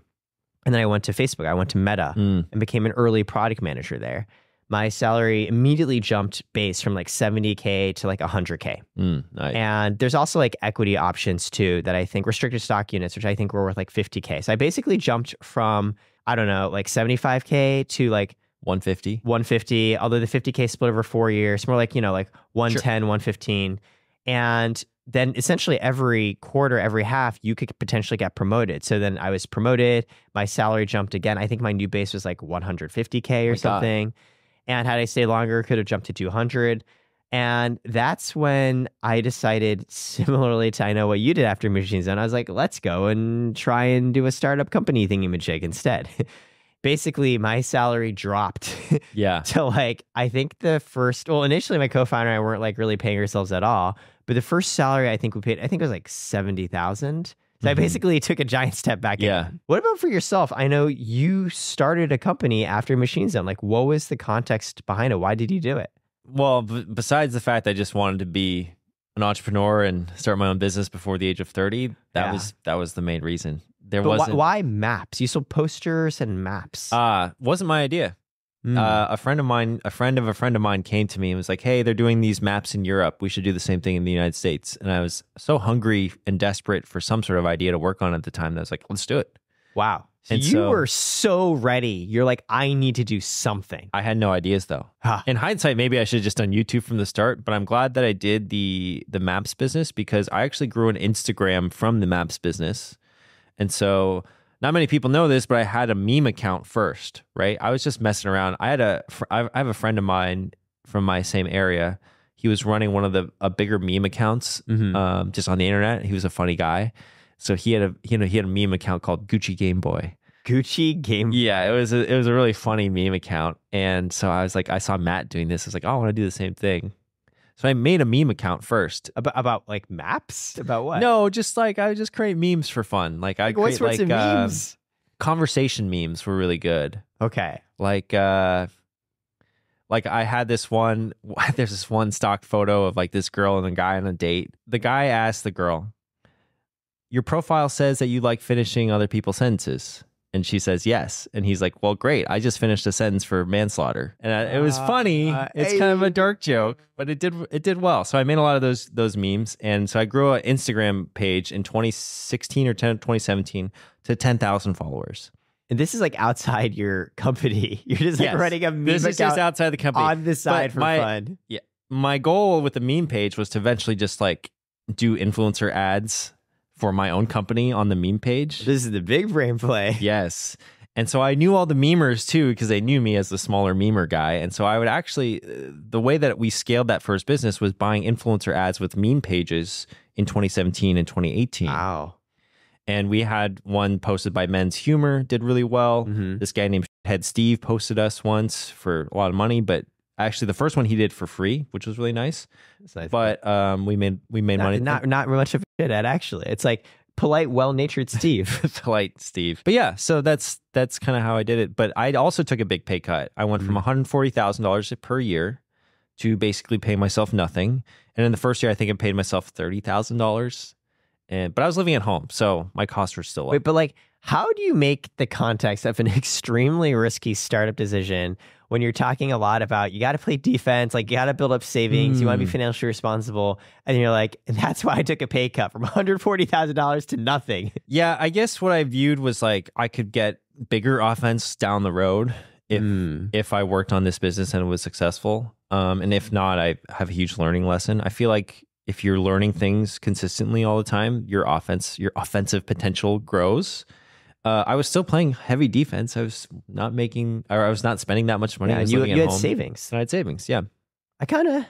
and then I went to Facebook. I went to Meta Mm. and became an early product manager there. My salary immediately jumped base from like 70K to like 100K. Mm. Nice. And there's also like equity options too that I think restricted stock units, which I think were worth like 50K. So I basically jumped from, I don't know, like 75K to like 150. 150, although the 50K split over four years, more like, you know, like 110, 115. And then essentially every quarter, every half, you could potentially get promoted. So then I was promoted. My salary jumped again. I think my new base was like 150K or My God. something. And had I stayed longer, could have jumped to 200. And that's when I decided, similarly to I know what you did after Machine Zone, I was like, let's go and try and do a startup company thingamajig instead. Basically, my salary dropped Yeah. So like, I think the first, well, initially my co founder and I weren't like really paying ourselves at all. But the first salary I think we paid, I think it was like 70,000. So I Mhm. basically took a giant step back. in. Yeah. What about for yourself? I know you started a company after Machine Zone. Like, what was the context behind it? Why did you do it? Well, b- besides the fact I just wanted to be an entrepreneur and start my own business before the age of 30, that Yeah. was that was the main reason. There why, wasn't why maps? You sold posters and maps. uh wasn't my idea. Mm. Uh, a friend of mine, a friend of a friend of mine came to me and was like, "Hey, they're doing these maps in Europe. We should do the same thing in the United States." And I was so hungry and desperate for some sort of idea to work on at the time that I was like, "Let's do it." wow. And you so- were so ready. You're like, I need to do something. I had no ideas though. Huh. In hindsight, maybe I should have just done YouTube from the start, but I'm glad that I did the the maps business because I actually grew an Instagram from the maps business. And so not many people know this, but I had a meme account first, right? I was just messing around. I had a I have a friend of mine from my same area. He was running one of the a bigger meme accounts Mhm. um, just on the internet. He was a funny guy. So he had a you know he had a meme account called Gucci Game Boy. Gucci game. Yeah, it was a, it was a really funny meme account, and so I was like, I saw Matt doing this. I was like, oh, I want to do the same thing. So I made a meme account first. About, about like maps? About what? No, just like I just create memes for fun. Like I Like, what create sorts like of uh, memes? conversation memes were really good. Okay. Like uh, like I had this one. There's this one stock photo of like this girl and a guy on a date. The guy asked the girl, "Your profile says that you like finishing other people's sentences." And she says yes. And he's like, Well, great. I just finished a sentence for manslaughter. And I, it was Uh, funny. uh, it's kind of a dark joke, but it did it did well. So I made a lot of those those memes. And so I grew an Instagram page in 2016 or 10, 2017 to 10,000 followers. And this is like outside your company. You're just like Yes. running a meme This is just outside the company. on the side for my- fun. Yeah. My goal with the meme page was to eventually just like do influencer ads for my own company on the meme page. This is the big brain play. Yes. And so I knew all the memers too because they knew me as the smaller memer guy. And so I would actually, uh, the way that we scaled that first business was buying influencer ads with meme pages in 2017 and 2018. Wow. And we had one posted by Men's Humor, did really well. Mhm. This guy named Head Steve posted us once for a lot of money, but actually the first one he did for free, which was really nice. Nice. But um, we made we made not, money. not not much of a shit at actually. It's like polite, well-natured Steve. polite Steve. But yeah, so that's that's kind of how I did it. But I also took a big pay cut. I went from Mhm. one hundred forty thousand dollars per year to basically pay myself nothing. And in the first year, I think I paid myself thirty thousand dollars. And but I was living at home, so my costs were still up. Wait, but like, how do you make the context of an extremely risky startup decision when you're talking a lot about you got to play defense, like you got to build up savings, you want to be Mm. financially responsible, and you're like, and that's why I took a pay cut from one hundred forty thousand dollars to nothing. yeah, I guess what I viewed was like I could get bigger offense down the road if Mm. if I worked on this business and it was successful. Um, and if not, I have a huge learning lesson. I feel like if you're learning things consistently all the time, your offense, your offensive potential grows. Uh, I was still playing heavy defense. I was not making, or I was not spending that much money. Yeah, I was you, you at had home, savings. And I had savings. Yeah. I kind of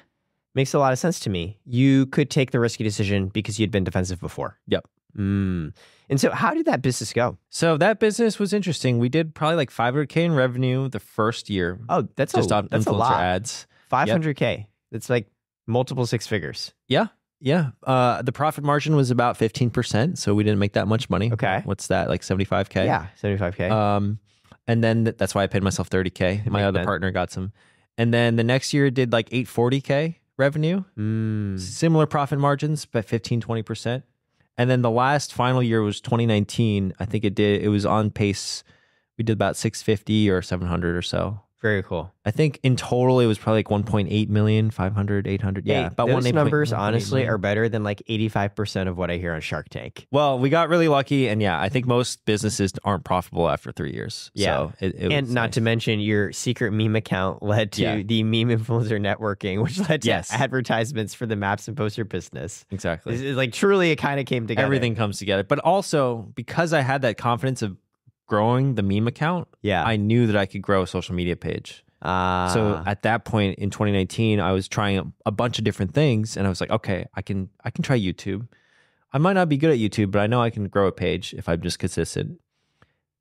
makes a lot of sense to me. You could take the risky decision because you'd been defensive before. Yep. Mm. And so, how did that business go? So that business was interesting. We did probably like 500k in revenue the first year, Oh, that's just a, on that's a influencer lot. ads. Five hundred k. That's like multiple six figures. Yeah. Yeah. Uh, the profit margin was about 15%. So we didn't make that much money. Okay. What's that? Like 75K? Yeah, seventy five k. Um, and then th- that's why I paid myself 30K. My other sense. partner got some. And then the next year did like 840K revenue, Mm. similar profit margins, but 15, 20%. And then the last final year was 2019. I think it did, it was on pace. We did about 650 or 700 or so. Very cool. I think in total it was probably like 1.8 million, 500, 800. Yeah. About those 1.8 numbers 1.8 honestly million. are better than like eighty five percent of what I hear on Shark Tank. Well, we got really lucky, and yeah, I think most businesses aren't profitable after three years. Yeah. so it, it and not nice. to mention your secret meme account led to Yeah. the meme influencer networking, which led to Yes. advertisements for the maps and poster business. exactly This is like truly it kind of came together. everything comes together. But also because I had that confidence of growing the meme account, Yeah. I knew that I could grow a social media page. Ah. so at that point in 2019, I was trying a, a bunch of different things, and I was like, okay, I can I can try YouTube. I might not be good at YouTube, but I know I can grow a page if I'm just consistent.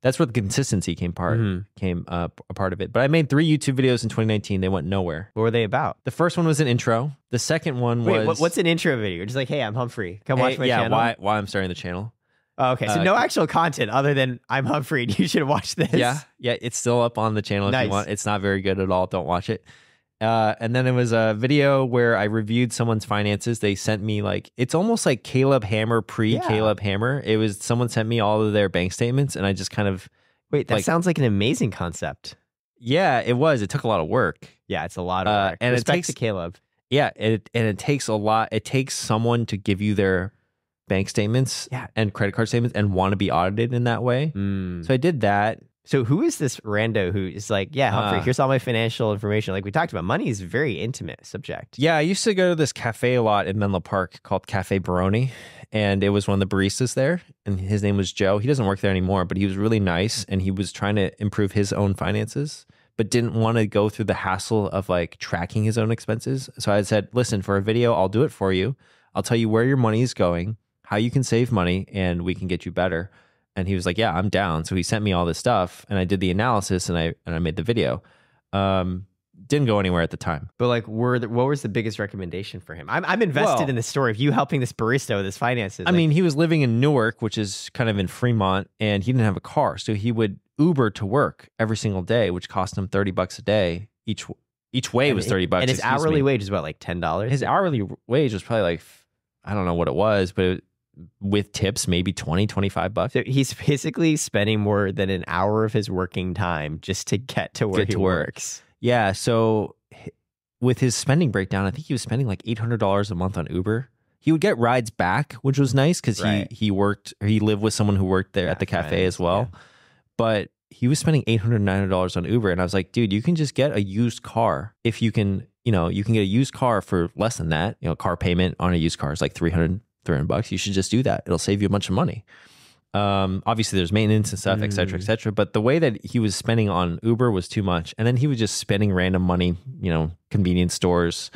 That's where the consistency came part Mhm. came uh, a part of it. But I made three YouTube videos in 2019. They went nowhere. what were they about? The first one was an intro. The second one was Wait, what, what's an intro video? Just like, hey, I'm Humphrey. Come watch Hey, my yeah, channel. why why I'm starting the channel. Oh, okay, so uh, no actual content other than I'm Humphrey. and You should watch this. Yeah, yeah, it's still up on the channel if Nice. you want. It's not very good at all. Don't watch it. Uh, and then it was a video where I reviewed someone's finances. They sent me like it's almost like Caleb Hammer pre Yeah. Caleb Hammer. It was someone sent me all of their bank statements, and I just kind of Wait, that Like- sounds like an amazing concept. yeah, it was. It took a lot of work. Yeah, it's a lot of Uh, work. and it takes- to Caleb. Yeah, it and it takes a lot. It takes someone to give you their bank statements Yeah. and credit card statements and want to be audited in that way. Mm. So I did that. So who is this rando who is like, yeah, Humphrey, Uh, here's all my financial information. Like we talked about, money is a very intimate subject. Yeah, I used to go to this cafe a lot in Menlo Park called Cafe Borrone, and it was one of the baristas there, and his name was Joe. He doesn't work there anymore, but he was really nice, and he was trying to improve his own finances, but didn't want to go through the hassle of like tracking his own expenses. So I said, "Listen, for a video, I'll do it for you. I'll tell you where your money is going, how you can save money, and we can get you better." And he was like, "Yeah, I'm down." So he sent me all this stuff, and I did the analysis, and I and I made the video. Um, didn't go anywhere at the time. But like, were the, what was the biggest recommendation for him? I'm, I'm invested Well- in the story of you helping this barista with his finances. I Like, mean, he was living in Newark, which is kind of in Fremont, and he didn't have a car, so he would Uber to work every single day, which cost him thirty bucks a day each. Each way was thirty bucks, and his hourly me. wage is about like ten dollars. His hourly wage was probably like I don't know what it was, but it, with tips, maybe 20, 25 bucks. So he's basically spending more than an hour of his working time just to get to where Get he to work. works. Yeah, so with his spending breakdown, I think he was spending like eight hundred dollars a month on Uber. He would get rides back, which was nice because Right. he he worked he lived with someone who worked there Yeah, at the cafe friends, as well. But he was spending eight hundred nine hundred dollars on Uber, and I was like, dude, you can just get a used car if you can. You know, you can get a used car for less than that. You know, car payment on a used car is like 300 300 bucks. You should just do that. It'll save you a bunch of money. Um, obviously, there's maintenance and stuff, et cetera, et Mm. cetera. But the way that he was spending on Uber was too much. And then he was just spending random money, you know, convenience stores,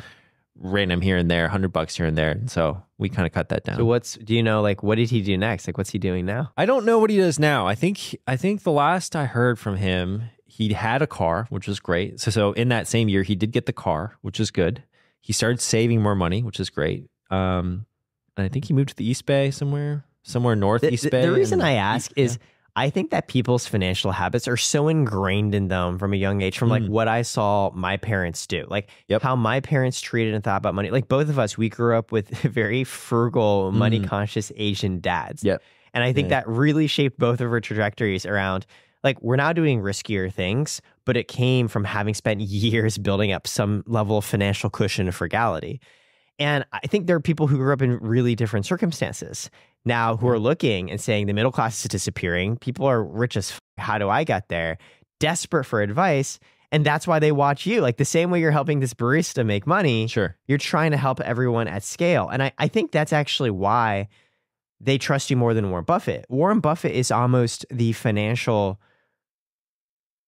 random here and there, 100 bucks here and there. And so we kind of cut that down. So what's do you know like what did he do next? Like what's he doing now? I don't know what he does now. I think I think the last I heard from him, he had a car, which was great. So so in that same year, he did get the car, which is good. He started saving more money, which is great. Um, and I think he moved to the East Bay somewhere, somewhere north The, East the- Bay. the reason I ask Yeah. is I think that people's financial habits are so ingrained in them from a young age, from like Mm. what I saw my parents do, like Yep. how my parents treated and thought about money. Like both of us, we grew up with very frugal, money Mm. conscious Asian dads. Yep. And I think Yeah. that really shaped both of our trajectories around like we're now doing riskier things, but it came from having spent years building up some level of financial cushion and frugality. And I think there are people who grew up in really different circumstances now who are looking and saying the middle class is disappearing. People are rich as f- how do I get there? Desperate for advice. And that's why they watch you. Like the same way you're helping this barista make money, sure. you're trying to help everyone at scale. And I, I think that's actually why they trust you more than Warren Buffett. Warren Buffett is almost the financial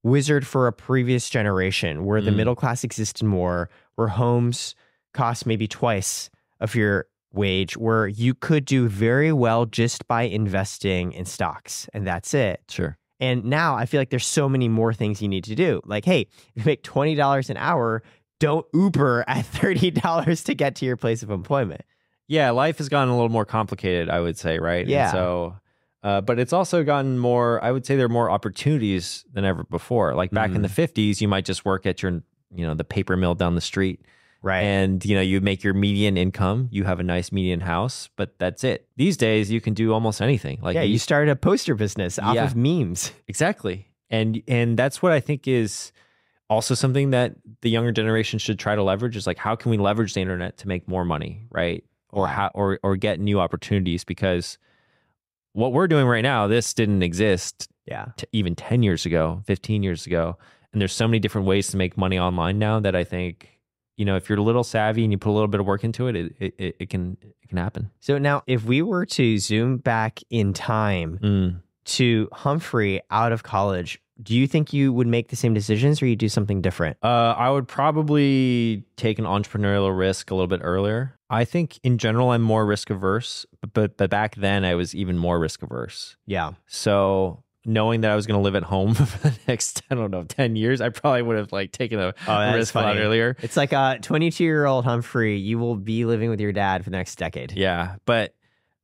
wizard for a previous generation where the Mm. middle class existed more, where homes cost maybe twice of your wage, where you could do very well just by investing in stocks. And that's it. Sure. And now I feel like there's so many more things you need to do. Like, hey, if you make $20 an hour, don't Uber at $30 to get to your place of employment. Yeah, life has gotten a little more complicated, I would say, right? And Yeah. so, uh, but it's also gotten more. I would say there are more opportunities than ever before. Like back in the '50s, you might just work at your, you know, the paper mill down the street, Right. and you know you make your median income. You have a nice median house, but that's it. These days, you can do almost anything. Like yeah, you started a poster business off Yeah. of memes. Exactly. And and that's what I think is also something that the younger generation should try to leverage is like how can we leverage the internet to make more money, right? Or how or or get new opportunities because what we're doing right now, this didn't exist Yeah. t- even 10 years ago, 15 years ago. And there's so many different ways to make money online now that I think, you know, if you're a little savvy and you put a little bit of work into it, it it, it, can it can happen. So now, if we were to zoom back in time Mm. to Humphrey out of college, do you think you would make the same decisions or you do something different? Uh, I would probably take an entrepreneurial risk a little bit earlier. I think in general I'm more risk averse, but but, but back then I was even more risk averse. Yeah. So knowing that I was going to live at home for the next I don't know ten years, I probably would have like taken a Oh, risk a lot earlier. It's like a 22 year old Humphrey, you will be living with your dad for the next decade. Yeah, but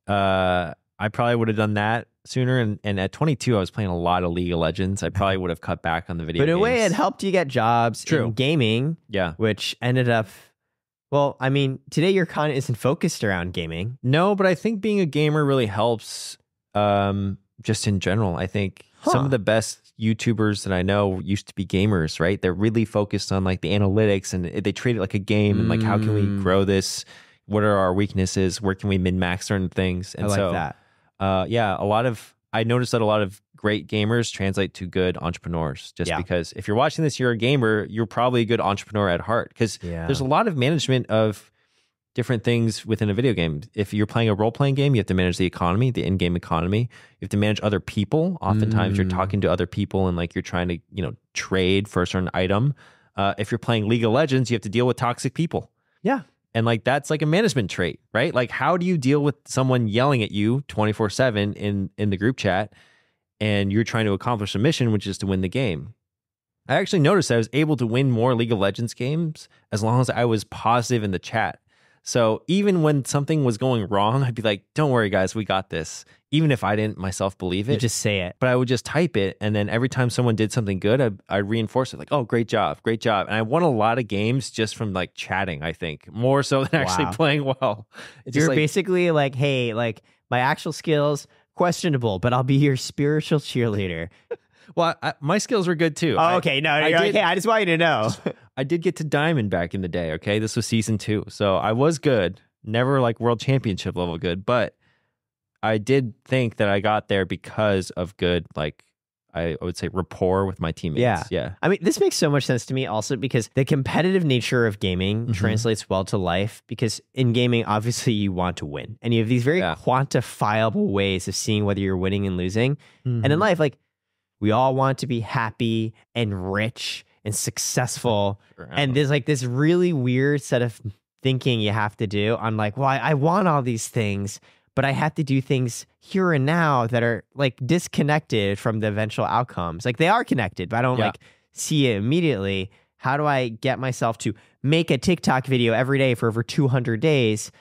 uh, I probably would have done that sooner. And, and at 22, I was playing a lot of League of Legends. I probably would have cut back on the video. But in a way, it helped you get jobs True. in gaming, Yeah. which ended up. Well, I mean, today your content isn't focused around gaming. No, but I think being a gamer really helps. Um, just in general, I think some of the best YouTubers that I know used to be gamers. Right? They're really focused on like the analytics and they treat it like a game and like how can we Mm. grow this? What are our weaknesses? Where can we min max certain things? And like so, that. uh, yeah, a lot of I noticed that a lot of great gamers translate to good entrepreneurs. Just Yeah. because if you're watching this, you're a gamer, you're probably a good entrepreneur at heart. Because Yeah. there's a lot of management of different things within a video game. If you're playing a role playing game, you have to manage the economy, the in game economy. You have to manage other people. Oftentimes, you're Mm. talking to other people and like you're trying to you know trade for a certain item. Uh, if you're playing League of Legends, you have to deal with toxic people. Yeah. And like that's like a management trait, right? Like how do you deal with someone yelling at you 24/7 in in the group chat and you're trying to accomplish a mission which is to win the game? I actually noticed I was able to win more League of Legends games as long as I was positive in the chat. So even when something was going wrong, I'd be like, "Don't worry guys, we got this." Even if I didn't myself believe it. You just say it. but I would just type it, and then every time someone did something good, I I reinforce it like, "Oh, great job, great job!" And I won a lot of games just from like chatting. I think more so than actually Wow. playing well. It's You're like, basically like, hey, like my actual skills questionable, but I'll be your spiritual cheerleader. Well, I, my skills were good too. Oh, okay. No, I did- hey, I just want you to know. I did get to diamond back in the day. Okay, this was season two, so I was good. Never like world championship level good, but I did think that I got there because of good like I would say rapport with my teammates. Yeah. Yeah. I mean, this makes so much sense to me also because the competitive nature of gaming Mhm. translates well to life because in gaming, obviously, you want to win. And you have these very Yeah. quantifiable ways of seeing whether you're winning and losing. And in Mhm. life, like, we all want to be happy and rich and successful. And there's like this really weird set of thinking you have to do on like, well, I, I want all these things, but I have to do things here and now that are like disconnected from the eventual outcomes. Like they are connected, but I don't Yeah. like see it immediately. How do I get myself to make a TikTok video every day for over 200 days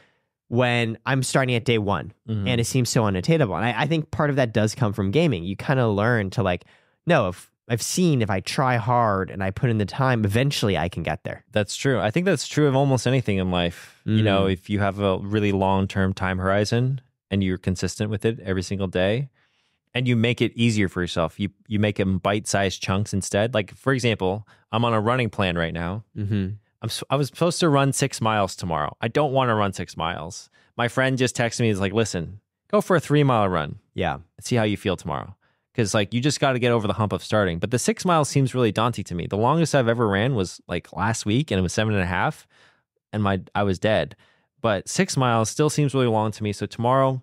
when I'm starting at day one? Mhm. and it seems so unattainable. And I, I think part of that does come from gaming. You kind of learn to like, no, if I've seen if I try hard and I put in the time, eventually I can get there. That's true. I think that's true of almost anything in life. You know, Mm. if you have a really long term time horizon and you're consistent with it every single day, and you make it easier for yourself, you you make them bite sized chunks instead. Like for example, I'm on a running plan right now. Mm-hmm. I'm I was supposed to run six miles tomorrow. I don't want to run six miles. My friend just texted me. He's like, "Listen, go for a three mile run." Yeah. see how you feel tomorrow. Because like you just got to get over the hump of starting. But the six miles seems really daunting to me. The longest I've ever ran was like last week, and it was seven and a half, and my I was dead. But six miles still seems really long to me. So tomorrow,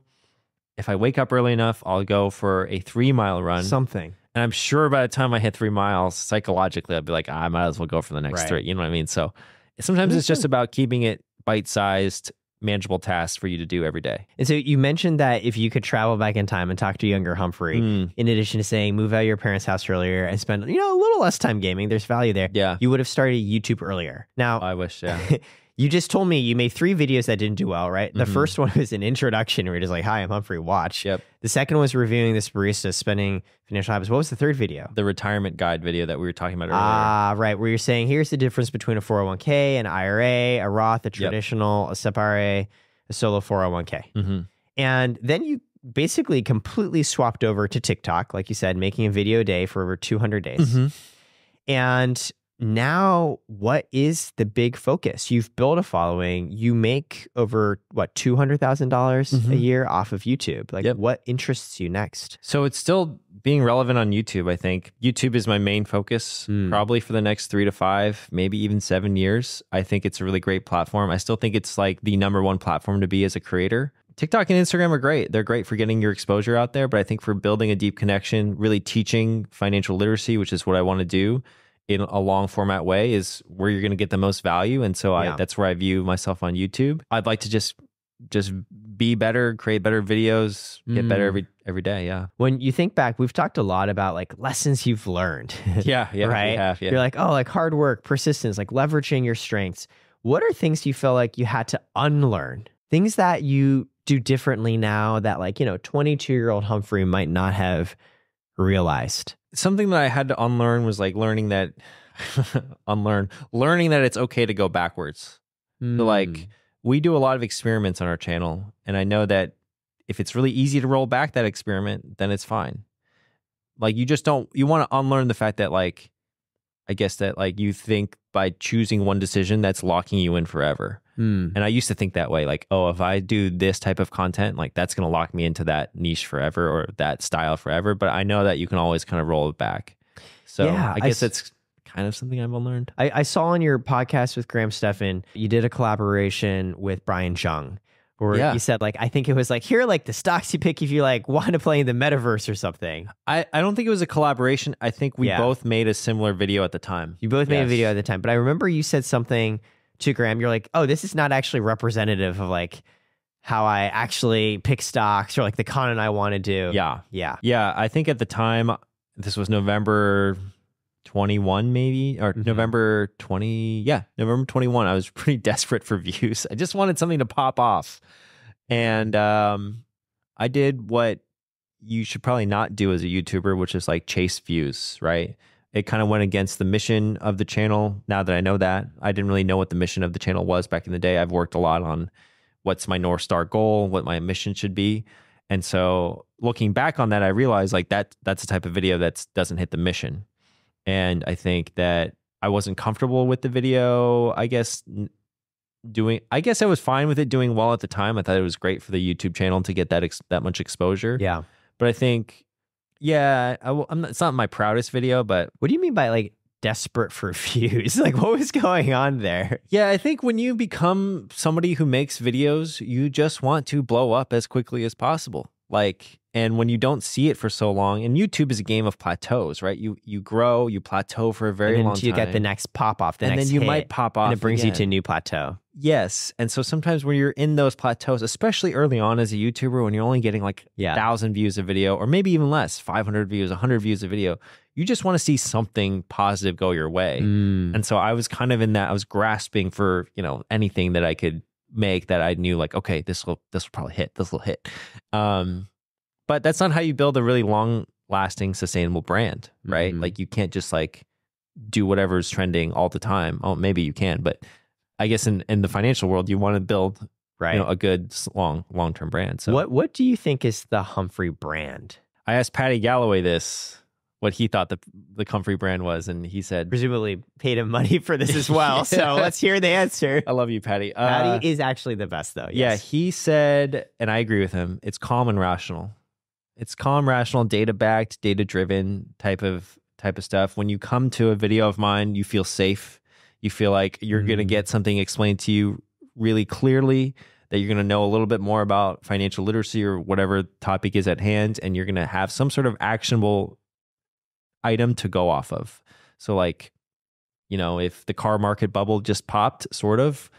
if I wake up early enough, I'll go for a three mile run. Something. And I'm sure by the time I hit three miles, psychologically, I'll be like, "Ah, I might as well go for the next Right. three. You know what I mean? So sometimes it's just about keeping it bite sized, manageable tasks for you to do every day. And so you mentioned that if you could travel back in time and talk to younger Humphrey, Mm, in addition to saying move out of your parents' house earlier and spend, you know, a little less time gaming, there's value there. yeah. You would have started YouTube earlier. Now, I wish. Yeah. you just told me you made three videos that didn't do well, right? The Mhm. first one was an introduction where you're just like, hi, I'm Humphrey, watch. Yep. The second was reviewing this barista spending financial habits. What was the third video? the retirement guide video that we were talking about earlier. Ah, right. Where you're saying here's the difference between a 401k, an IRA, a Roth, a traditional, a SEP a solo 401k. hmm And then you basically completely swapped over to TikTok, like you said, making a video a day for over 200 days. Mm-hmm. And now, what is the big focus? You've built a following. You make over what two hundred thousand dollars a Mhm. year off of YouTube. Like, Yep. what interests you next? So it's still being relevant on YouTube. I think YouTube is my main focus, Mm. probably for the next three to five, maybe even seven years. I think it's a really great platform. I still think it's like the number one platform to be as a creator. TikTok and Instagram are great. They're great for getting your exposure out there, but I think for building a deep connection, really teaching financial literacy, which is what I want to do in a long format way, is where you're going to get the most value. And so Yeah. I, that's where I view myself on YouTube. I'd like to just just be better, create better videos, get better Mm. every every day. Yeah. When you think back, we've talked a lot about like lessons you've learned. Yeah, yeah, right? have, yeah. You're like, oh, like hard work, persistence, like leveraging your strengths. What are things you feel like you had to unlearn? Things that you do differently now that, like, you know, 22 year old Humphrey might not have realized. Something that I had to unlearn was like learning that unlearn learning that it's okay to go backwards. So Mm. like we do a lot of experiments on our channel and I know that if it's really easy to roll back that experiment, then it's fine. Like you just don't you want to unlearn the fact that like I guess that like you think by choosing one decision that's locking you in forever. Mm. And I used to think that way, like, oh, if I do this type of content, like that's going to lock me into that niche forever or that style forever. But I know that you can always kind of roll it back. So Yeah, I I guess s- that's kind of something I've unlearned. I, I saw on your podcast with Graham Stephan, you did a collaboration with Brian Jung, where Yeah. you said like, I think it was like, here are like the stocks you pick if you like want to play in the metaverse or something. I, I don't think it was a collaboration. I think we Yeah. both made a similar video at the time. You both made a video at the time, but I remember you said something to Graham. You're like, oh, this is not actually representative of like how I actually pick stocks or like the content I want to do. Yeah. Yeah. Yeah. I think at the time, this was November 21, maybe, or Mhm. November 20. Yeah. November 21. I was pretty desperate for views. I just wanted something to pop off. And um, I did what you should probably not do as a YouTuber, which is like chase views, right? It kind of went against the mission of the channel. Now that I know that, I didn't really know what the mission of the channel was back in the day. I've worked a lot on what's my North Star goal, what my mission should be. And so looking back on that, I realized like that that's the type of video that doesn't hit the mission. And I think that I wasn't comfortable with the video. I guess doing I guess I was fine with it doing well at the time. I thought it was great for the YouTube channel to get that ex- that much exposure. Yeah. But I think Yeah, I, am not, it's not my proudest video, but What do you mean by like desperate for views? Like, what was going on there? yeah, I think when you become somebody who makes videos, you just want to blow up as quickly as possible. Like, and when you don't see it for so long, and YouTube is a game of plateaus, right? You you grow, you plateau for a very long until you get the next pop off, the and then you hit, might pop off and it brings you to a new plateau. Yes. And so sometimes when you're in those plateaus, especially early on as a YouTuber, when you're only getting like Yeah. thousand views a video, or maybe even less, 500 views, 100 views a video, you just want to see something positive go your way. Mm. And so I was kind of in that, I was grasping for, you know, anything that I could make that I knew like, okay, this will, this will probably hit, this will hit. Um, but that's not how you build a really long lasting, sustainable brand, right? Mhm. Like you can't just like do whatever's trending all the time. Oh, maybe you can, but I guess in, in the financial world, you want to build Right. you know a good long long term brand. So What What do you think is the Humphrey brand? I asked Paddy Galloway this, what he thought the the Humphrey brand was, and he said, Presumably paid him money for this as well. Yeah. So let's hear the answer. "I love you, Paddy." Uh, Paddy is actually the best, though. Yeah, he said, and I agree with him. It's calm and rational. It's calm, rational, data backed, data driven type of type of stuff. When you come to a video of mine, you feel safe. You feel like you're going to Mm. get something explained to you really clearly. That you're going to know a little bit more about financial literacy or whatever topic is at hand, and you're going to have some sort of actionable item to go off of. So, like, you know, if the car market bubble just popped, sort of,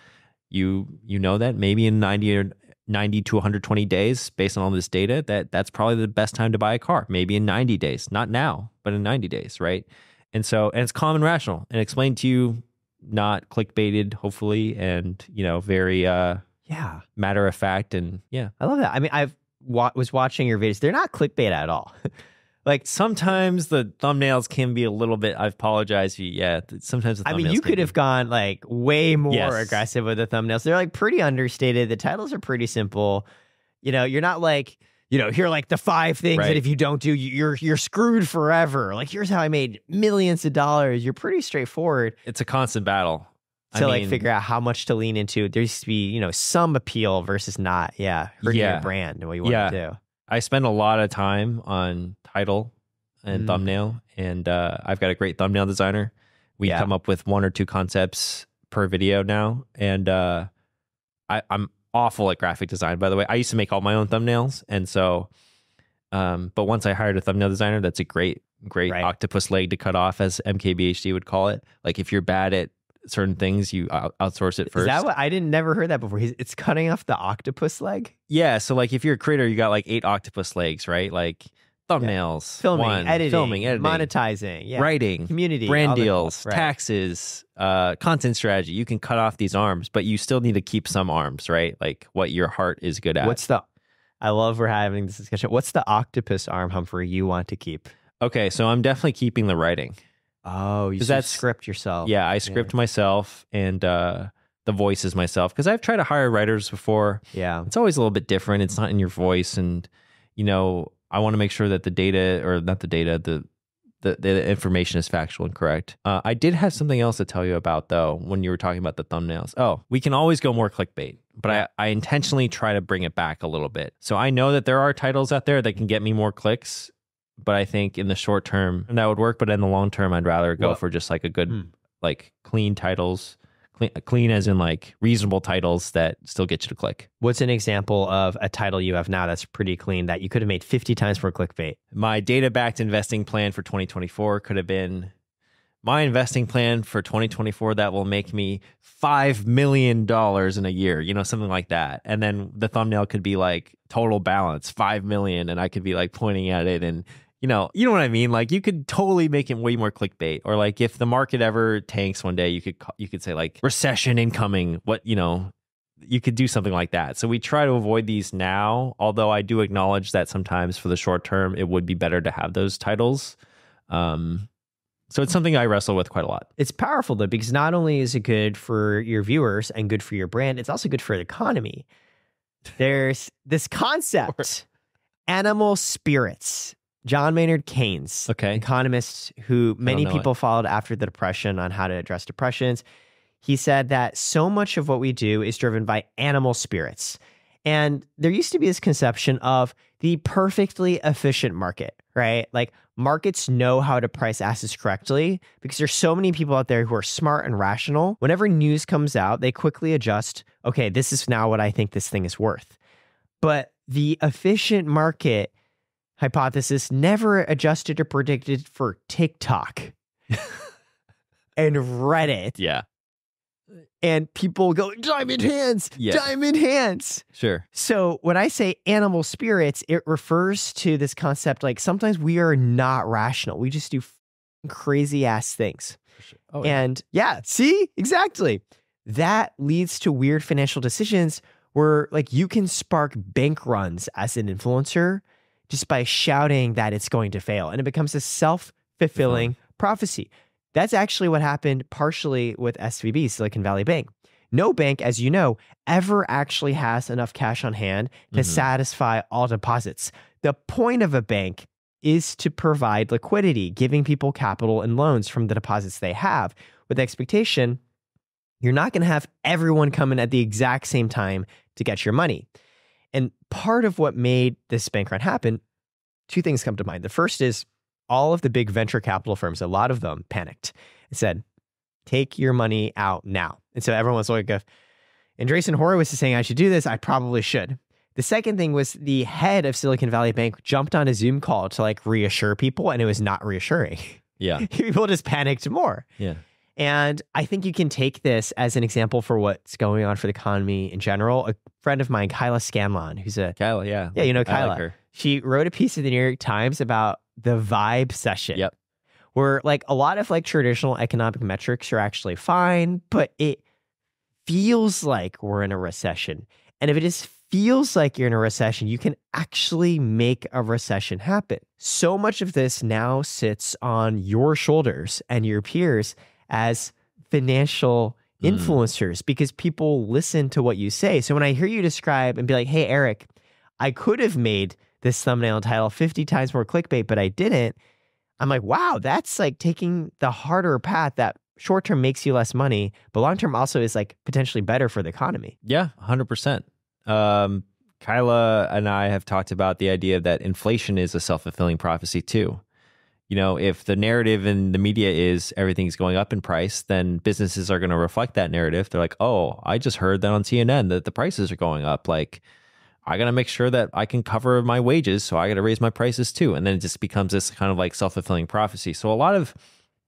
you you know that maybe in 90 or 90 to 120 days based on all this data that that's probably the best time to buy a car maybe in 90 days not now but in 90 days right and so and it's calm and rational and explained to you not clickbaited hopefully and you know very uh yeah. matter of fact and yeah I love that. I mean, I've wa- was watching your videos. They're not clickbait at all. like, sometimes the thumbnails can be a little bit i apologize you yeah sometimes the I mean, you could have gone like way more Yes. aggressive with the thumbnails. They're like pretty understated. The titles are pretty simple. You know, you're not like, you know, here are like the five things that if you don't do, you- you're you're screwed forever. Like, here's how I made millions of dollars. You're pretty straightforward it's a constant battle I to like figure out how much to lean into. There used to be, you know, some appeal versus not. Yeah, hurting Yeah. your brand and what you want Yeah. to do. I spend a lot of time on title and Mm. thumbnail, and uh, I've got a great thumbnail designer. We Yeah. come up with one or two concepts per video now, and uh, I, I'm awful at graphic design. By the way, I used to make all my own thumbnails, and so, um, but once I hired a thumbnail designer, that's a great, great Right. octopus leg to cut off, as MKBHD would call it. Like if you're bad at certain things, you outsource it first. Is that what I didn't never heard that before? He's, it's cutting off the octopus leg. Yeah, so like if you're a creator, you got like eight octopus legs, right? Like thumbnails, Filming, one, editing, filming, editing, monetizing, yeah, writing, community, brand deals, right. taxes, uh, content strategy. You can cut off these arms, but you still need to keep some arms, right? Like what your heart is good at. What's the? I love we're having this discussion. What's the octopus arm, Humphrey? You want to keep? okay? So I'm definitely keeping the writing. Oh, you Is so script yourself. Yeah, I script myself and uh, the voices myself because I've tried to hire writers before. yeah. it's always a little bit different. It's not in your voice, and you know, I want to make sure that the data, or not the data, the the, the information is factual and correct. Uh, I did have something else to tell you about though when you were talking about the thumbnails. Oh, we can always go more clickbait, but I, I intentionally try to bring it back a little bit. So I know that there are titles out there that can get me more clicks, but I think in the short term that would work. But in the long term, I'd rather go Well- for just like a good, Hmm. like clean titles, clean, clean as in like reasonable titles that still get you to click. What's an example of a title you have now that's pretty clean that you could have made 50 times more clickbait? my data backed investing plan for 2024 could have been my investing plan for 2024 that will make me $5 million in a year, you know, something like that. And then the thumbnail could be like total balance, 5 million. And I could be like pointing at it and, you know, you know what I mean? Like you could totally make it way more clickbait. Or like if the market ever tanks one day, you could, you could say like recession incoming, what, you know, you could do something like that. So we try to avoid these now, although I do acknowledge that sometimes for the short term, it would be better to have those titles. Um, so it's something I wrestle with quite a lot. It's powerful though, because not only is it good for your viewers and good for your brand, it's also good for the economy. There's this concept animal spirits. John Maynard Keynes, Okay. economist who many know it. people followed after the Depression on how to address depressions. He said that so much of what we do is driven by animal spirits. And there used to be this conception of the perfectly efficient market, right? Like markets know how to price assets correctly because there's so many people out there who are smart and rational. Whenever news comes out, they quickly adjust, okay, this is now what I think this thing is worth. But the efficient market hypothesis never adjusted or predicted for TikTok and Reddit. Yeah. And people go, diamond hands, Yeah. diamond hands. Sure. So when I say animal spirits, it refers to this concept like sometimes we are not rational. We just do crazy ass things. Oh, And yeah, see, exactly. That leads to weird financial decisions where like you can spark bank runs as an influencer just by shouting that it's going to fail. And it becomes a self fulfilling prophecy. That's actually what happened partially with SVB, Silicon Valley Bank. No bank, as you know, ever actually has enough cash on hand to Mhm. satisfy all deposits. The point of a bank is to provide liquidity, giving people capital and loans from the deposits they have, with the expectation you're not going to have everyone come in at the exact same time to get your money. And part of what made this bank run happen, two things come to mind. The first is all of the big venture capital firms, a lot of them panicked and said, take your money out now. And so everyone was like, if Andreessen Horowitz is saying I should do this, I probably should. The second thing was the head of Silicon Valley Bank jumped on a Zoom call to like reassure people, and it was not reassuring. Yeah. people just panicked more. Yeah. And I think you can take this as an example for what's going on for the economy in general. A friend of mine, Kyla Scanlon, who's a Kyla, yeah. Yeah, you know Kyla. like she wrote a piece in the New York Times about the vibecession. Yep. Where like a lot of like traditional economic metrics are actually fine, but it feels like we're in a recession. And if it just feels like you're in a recession, you can actually make a recession happen. So much of this now sits on your shoulders and your peers as financial Mm. influencers because people listen to what you say. So when I hear you describe and be like, hey, Eric, I could have made this thumbnail title 50 times more clickbait, but I didn't. I'm like, wow, that's like taking the harder path that short term makes you less money, but long term also is like potentially better for the economy. Yeah, 100%. Um, Kyla and I have talked about the idea that inflation is a self fulfilling prophecy too. You know, if the narrative in the media is everything's going up in price, then businesses are going to reflect that narrative. They're like, oh, I just heard that on CNN that the prices are going up. Like, I got to make sure that I can cover my wages. So I got to raise my prices too. And then it just becomes this kind of like self fulfilling prophecy. So a lot of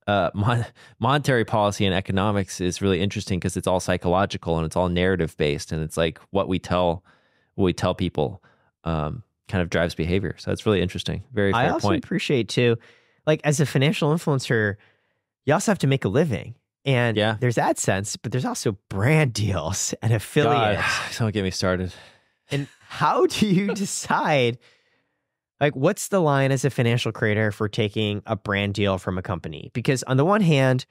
uh, mon- monetary policy and economics is really interesting because it's all psychological and it's all narrative based. And it's like what we tell, what we tell people um, kind of drives behavior. So it's really interesting. Very I fair also point. appreciate too, like as a financial influencer, you also have to make a living. And Yeah. there's AdSense, but there's also brand deals and affiliates. God, don't get me started. And how do you decide like what's the line as a financial creator for taking a brand deal from a company? Because on the one hand,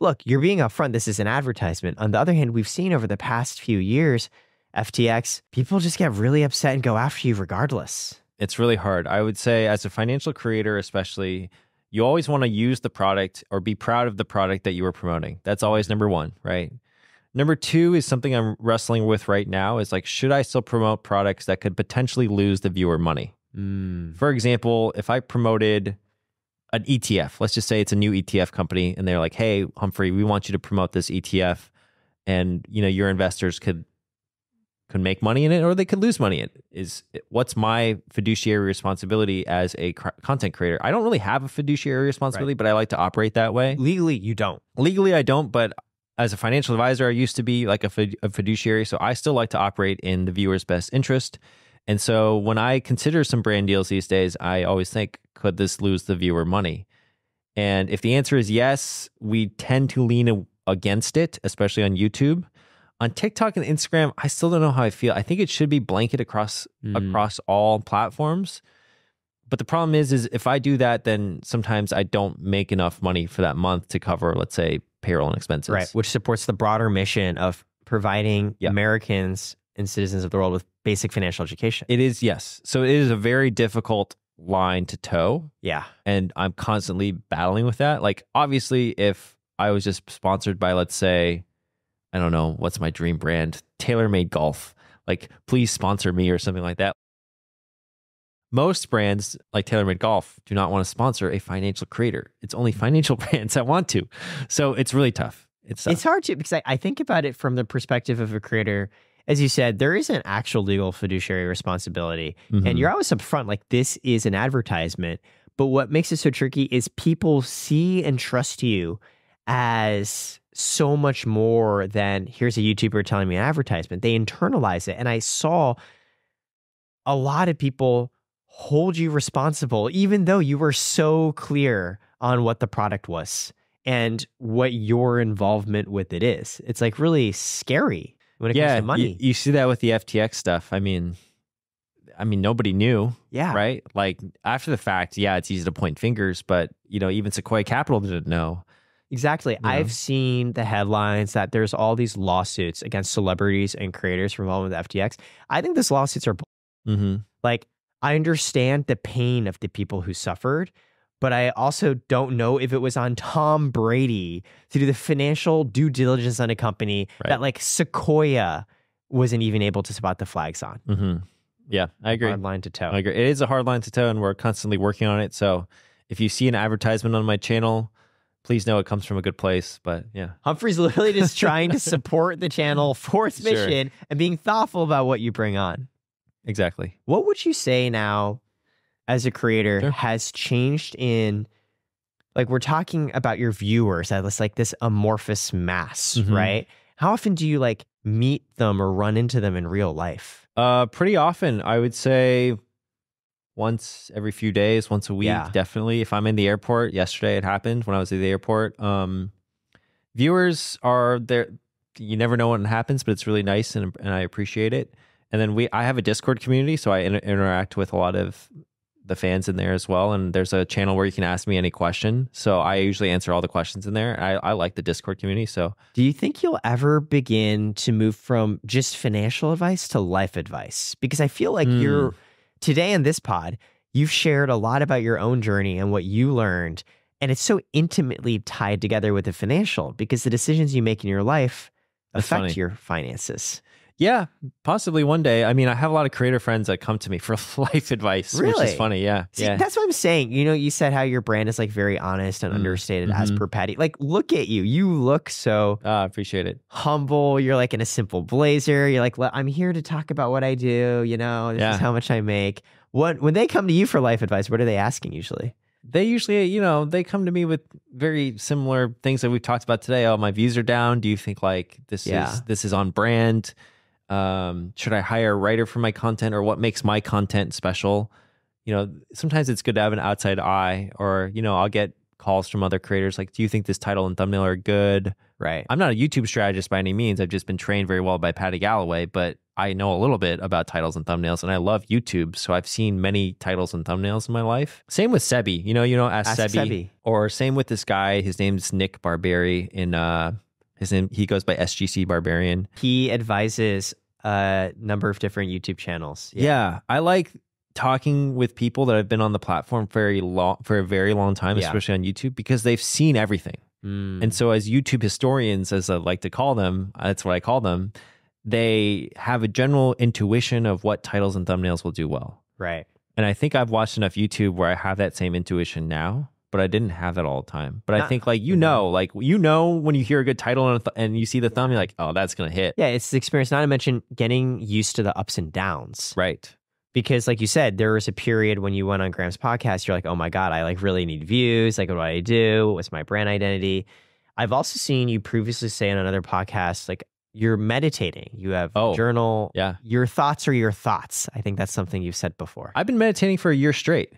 look, you're being upfront, this is an advertisement. On the other hand, we've seen over the past few years, FTX, people just get really upset and go after you regardless. It's really hard. I would say, as a financial creator, especially, you always want to use the product or be proud of the product that you are promoting. That's always number one, right? Number two is something I'm wrestling with right now is like, should I still promote products that could potentially lose the viewer money? Mm. For example, if I promoted an ETF, let's just say it's a new ETF company, and they're like, "Hey, Humphrey, we want you to promote this ETF," and you know your investors could could make money in it, or they could lose money in it. Is what's my fiduciary responsibility as a cr- content creator? I don't really have a fiduciary responsibility, but I like to operate that way. Legally, you don't. Legally, I don't, but as a financial advisor, I used to be like a, fid- a fiduciary, so I still like to operate in the viewer's best interest. And so when I consider some brand deals these days, I always think, could this lose the viewer money? And if the answer is yes, we tend to lean a- against it, especially on YouTube. On TikTok and Instagram, I still don't know how I feel. I think it should be blanket across Mm. across all platforms. But the problem is, is if I do that, then sometimes I don't make enough money for that month to cover, let's say, payroll and expenses. Right. Which supports the broader mission of providing Yeah. Americans and citizens of the world with basic financial education. It is, yes. So it is a very difficult line to toe. yeah. And I'm constantly battling with that. Like, obviously, if I was just sponsored by, let's say, I don't know, what's my dream brand? TaylorMade Golf. like please sponsor me or something like that. Most brands like TaylorMade Golf do not want to sponsor a financial creator. It's only financial brands that want to. So it's really tough. It's tough. It's hard to because I, I think about it from the perspective of a creator. As you said, there is an actual legal fiduciary responsibility, Mhm. and you're always upfront. Like this is an advertisement, but what makes it so tricky is people see and trust you as so much more than here's a YouTuber telling me an advertisement. They internalize it, and I saw a lot of people hold you responsible, even though you were so clear on what the product was and what your involvement with it is. It's like really scary when it yeah, comes to you- money. You, see that with the FTX stuff. I mean, I mean nobody knew, yeah. right? Like after the fact, yeah, it's easy to point fingers, but you know, even Sequoia Capital didn't know. Exactly. know? I've seen the headlines that there's all these lawsuits against celebrities and creators for involvement with FTX. I think these lawsuits are Mm-hmm. like I understand the pain of the people who suffered, but I also don't know if it was on Tom Brady to do the financial due diligence on a company Right. that like Sequoia wasn't even able to spot the flags on. Mm-hmm. Yeah, I agree. Hard line to toe. I agree. It is a hard line to toe, and we're constantly working on it. So if you see an advertisement on my channel, please know it comes from a good place. But yeah, Humphrey's literally just trying to support the channel for its Sure. mission and being thoughtful about what you bring on. exactly. What would you say now as a creator Sure. has changed in like we're talking about your viewers as like this amorphous mass, Mhm. right? How often do you like meet them or run into them in real life? Uh, pretty often, I would say once every few days, once a week, Yeah. definitely. If I'm in the airport, yesterday it happened when I was at the airport. Um, viewers are there. You never know when it happens, but it's really nice and and I appreciate it. And then we, I have a Discord community, so I inter- interact with a lot of the fans in there as well. And there's a channel where you can ask me any question. So I usually answer all the questions in there. I, I like the Discord community. So Do you think you'll ever begin to move from just financial advice to life advice? Because I feel like Mm. you're today in this pod, you've shared a lot about your own journey and what you learned. And it's so intimately tied together with the financial because the decisions you make in your life That's affect funny. your finances. Yeah, possibly one day. I mean, I have a lot of creator friends that come to me for life advice, which Really? is funny. Yeah, See, yeah, that's what I'm saying. You know, you said how your brand is like very honest and Mm, understated as mhm. per Paddy. Like, look at you. You look so Ah, I appreciate it. humble. You're like in a simple blazer. You're like, "Well, I'm here to talk about what I do. You know, this Yeah. is how much I make. What when they come to you for life advice, what are they asking usually? They usually, you know, they come to me with very similar things that we've talked about today. Oh, my views are down. Do you think like this Yeah. is this is on brand? Um, should I hire a writer for my content, or what makes my content special? You know, sometimes it's good to have an outside eye, or you know, I'll get calls from other creators like, "Do you think this title and thumbnail are good?" Right. I'm not a YouTube strategist by any means. I've just been trained very well by Paddy Galloway, but I know a little bit about titles and thumbnails, and I love YouTube. So I've seen many titles and thumbnails in my life. Same with Sebi. You know, you know, ask, Ask Sebi. Sebi. Or same with this guy. His name's Nick Barberi. In uh, his name, he goes by SGC Barbarian. He advises a number of different YouTube channels. Yeah. I like talking with people that have been on the platform very long for a very long time, Yeah. especially on YouTube, because they've seen everything. Mm. And so, as YouTube historians, as I like to call them, that's what I call them, they have a general intuition of what titles and thumbnails will do well. right. And I think I've watched enough YouTube where I have that same intuition now, but I didn't have that all the time. But I think, like, you mm-hmm. know, like, you know, when you hear a good title and, a th- and you see the thumb, you're like, oh, that's going to hit. Yeah, it's the experience. Not to mention getting used to the ups and downs. Right. because like you said there was a period when you went on graham's podcast you're like oh my god i like really need views like what do i do what's my brand identity i've also seen you previously say on another podcast like you're meditating you have Oh, journal Yeah. your thoughts are your thoughts i think that's something you've said before I've been meditating for a year straight,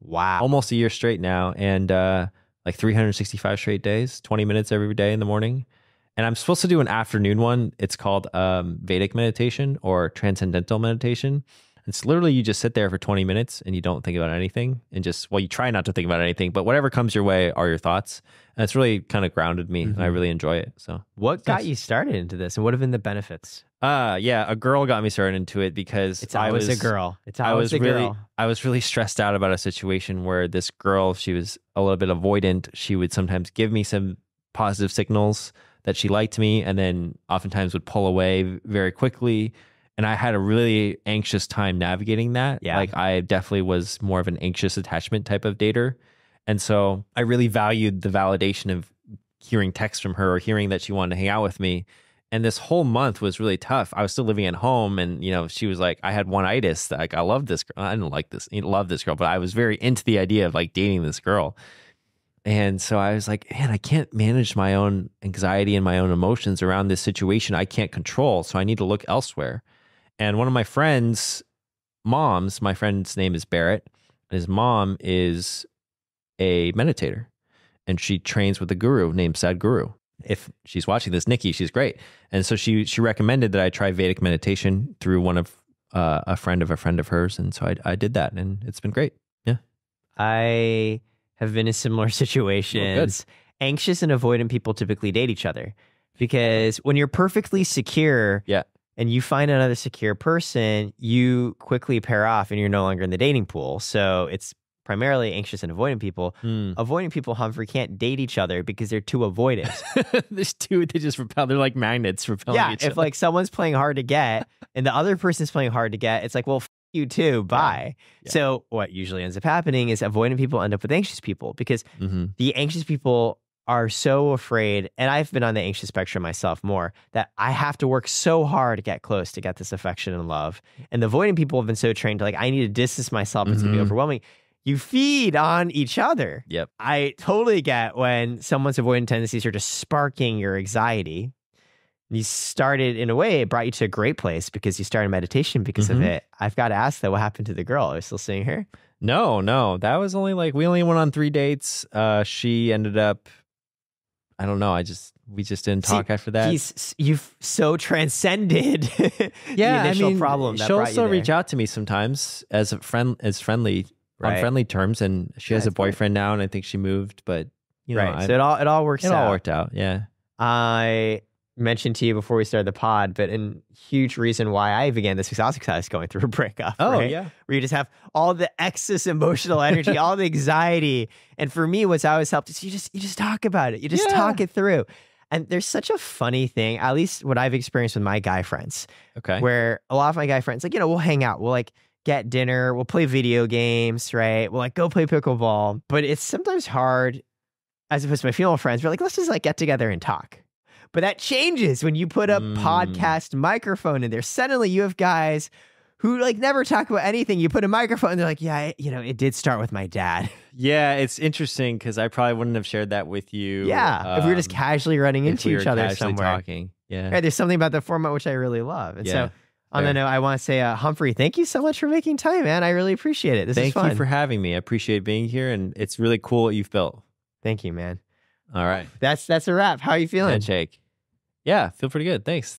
wow almost a year straight now, and uh, like 365 straight days, 20 minutes every day in the morning. And I'm supposed to do an afternoon one. It's called um, Vedic meditation or transcendental meditation. It's literally you just sit there for 20 minutes and you don't think about anything and just, well, you try not to think about anything, but whatever comes your way are your thoughts. And it's really kind of grounded me and I really enjoy it. So, what got you started into this and what have been the benefits uh, yeah, a girl got me started into it because it's I was a girl it's always I was a really, girl I was really stressed out about a situation where this girl, she was a little bit avoidant. She would sometimes give me some positive signals that she liked me, and then oftentimes would pull away very quickly. And I had a really anxious time navigating that. Yeah. Like I definitely was more of an anxious attachment type of dater. And so I really valued the validation of hearing text from her or hearing that she wanted to hang out with me. And this whole month was really tough. I was still living at home, and you know, she was like, I had one itis. Like, I love this girl. I didn't like this, love this girl, but I was very into the idea of like dating this girl. And so I was like, man, I can't manage my own anxiety and my own emotions around this situation I can't control. So I need to look elsewhere. And one of my friends' moms, my friend's name is Barrett, and his mom is a meditator. And she trains with a guru named Sadhguru. If she's watching this, Nikki, she's great. And so she she recommended that I try Vedic meditation through one of uh, a friend of a friend of hers. And so I, I did that, and it's been great. Yeah. I have been in similar situations. Anxious and avoidant people typically date each other because when you're perfectly secure Yeah. And you find another secure person, you quickly pair off and you're no longer in the dating pool. So it's primarily anxious and avoidant people. Avoidant people, Humphrey, can't date each other because they're too avoidant. There's two. They just repel. They're like magnets repelling yeah, if other. like someone's playing hard to get and the other person's playing hard to get, it's like, well, f- you too, bye. Yeah. So what usually ends up happening is avoidant people end up with anxious people because Mhm. the anxious people are so afraid, and I've been on the anxious spectrum myself more, that I have to work so hard to get close to get this affection and love. And the avoiding people have been so trained to like, I need to distance myself, it's gonna be Mhm. overwhelming. You feed on each other. Yep. I totally get when someone's avoidant tendencies are just sparking your anxiety. You started in a way, it brought you to a great place because you started meditation because of Mhm. it. I've got to ask though, what happened to the girl? Are you still seeing her? No, no, that was only like we only went on three dates. Uh, she ended up. I don't know. I just we just didn't See, talk after that. He's you've so transcended yeah, the initial I mean, problem that she'll still reach out to me sometimes as a friend, as friendly on friendly terms, and she has That's a boyfriend now, and I think she moved, but you know, right. I, so it all it all works it out. all worked out. Yeah. I mentioned to you before we started the pod, but a huge reason why I began this exercise going through a breakup. Oh right? yeah. where you just have all the excess emotional energy, all the anxiety. And for me, what's always helped is you just you just talk about it. You just Yeah. talk it through. And there's such a funny thing, at least what I've experienced with my guy friends, Okay. where a lot of my guy friends, like, you know, we'll hang out, we'll like get dinner, we'll play video games, right? We'll like go play pickleball. But it's sometimes hard, as opposed to my female friends, we're like, let's just like get together and talk. But that changes when you put a Mm. podcast microphone in there. Suddenly you have guys who like never talk about anything. You put a microphone, and they're like, yeah, you know, it did start with my dad. Yeah, it's interesting because I probably wouldn't have shared that with you. yeah. if we were just um, casually running into we each other somewhere. talking. Yeah. Right, there's something about the format which I really love. And Yeah, so on fair. the note, I want to say, uh, Humphrey, thank you so much for making time, man. I really appreciate it. This is Thank fun. you for having me. I appreciate being here, and it's really cool what you've built. Thank you, man. All right. That's that's a wrap. How are you feeling? Handshake. Yeah, feel pretty good. Thanks.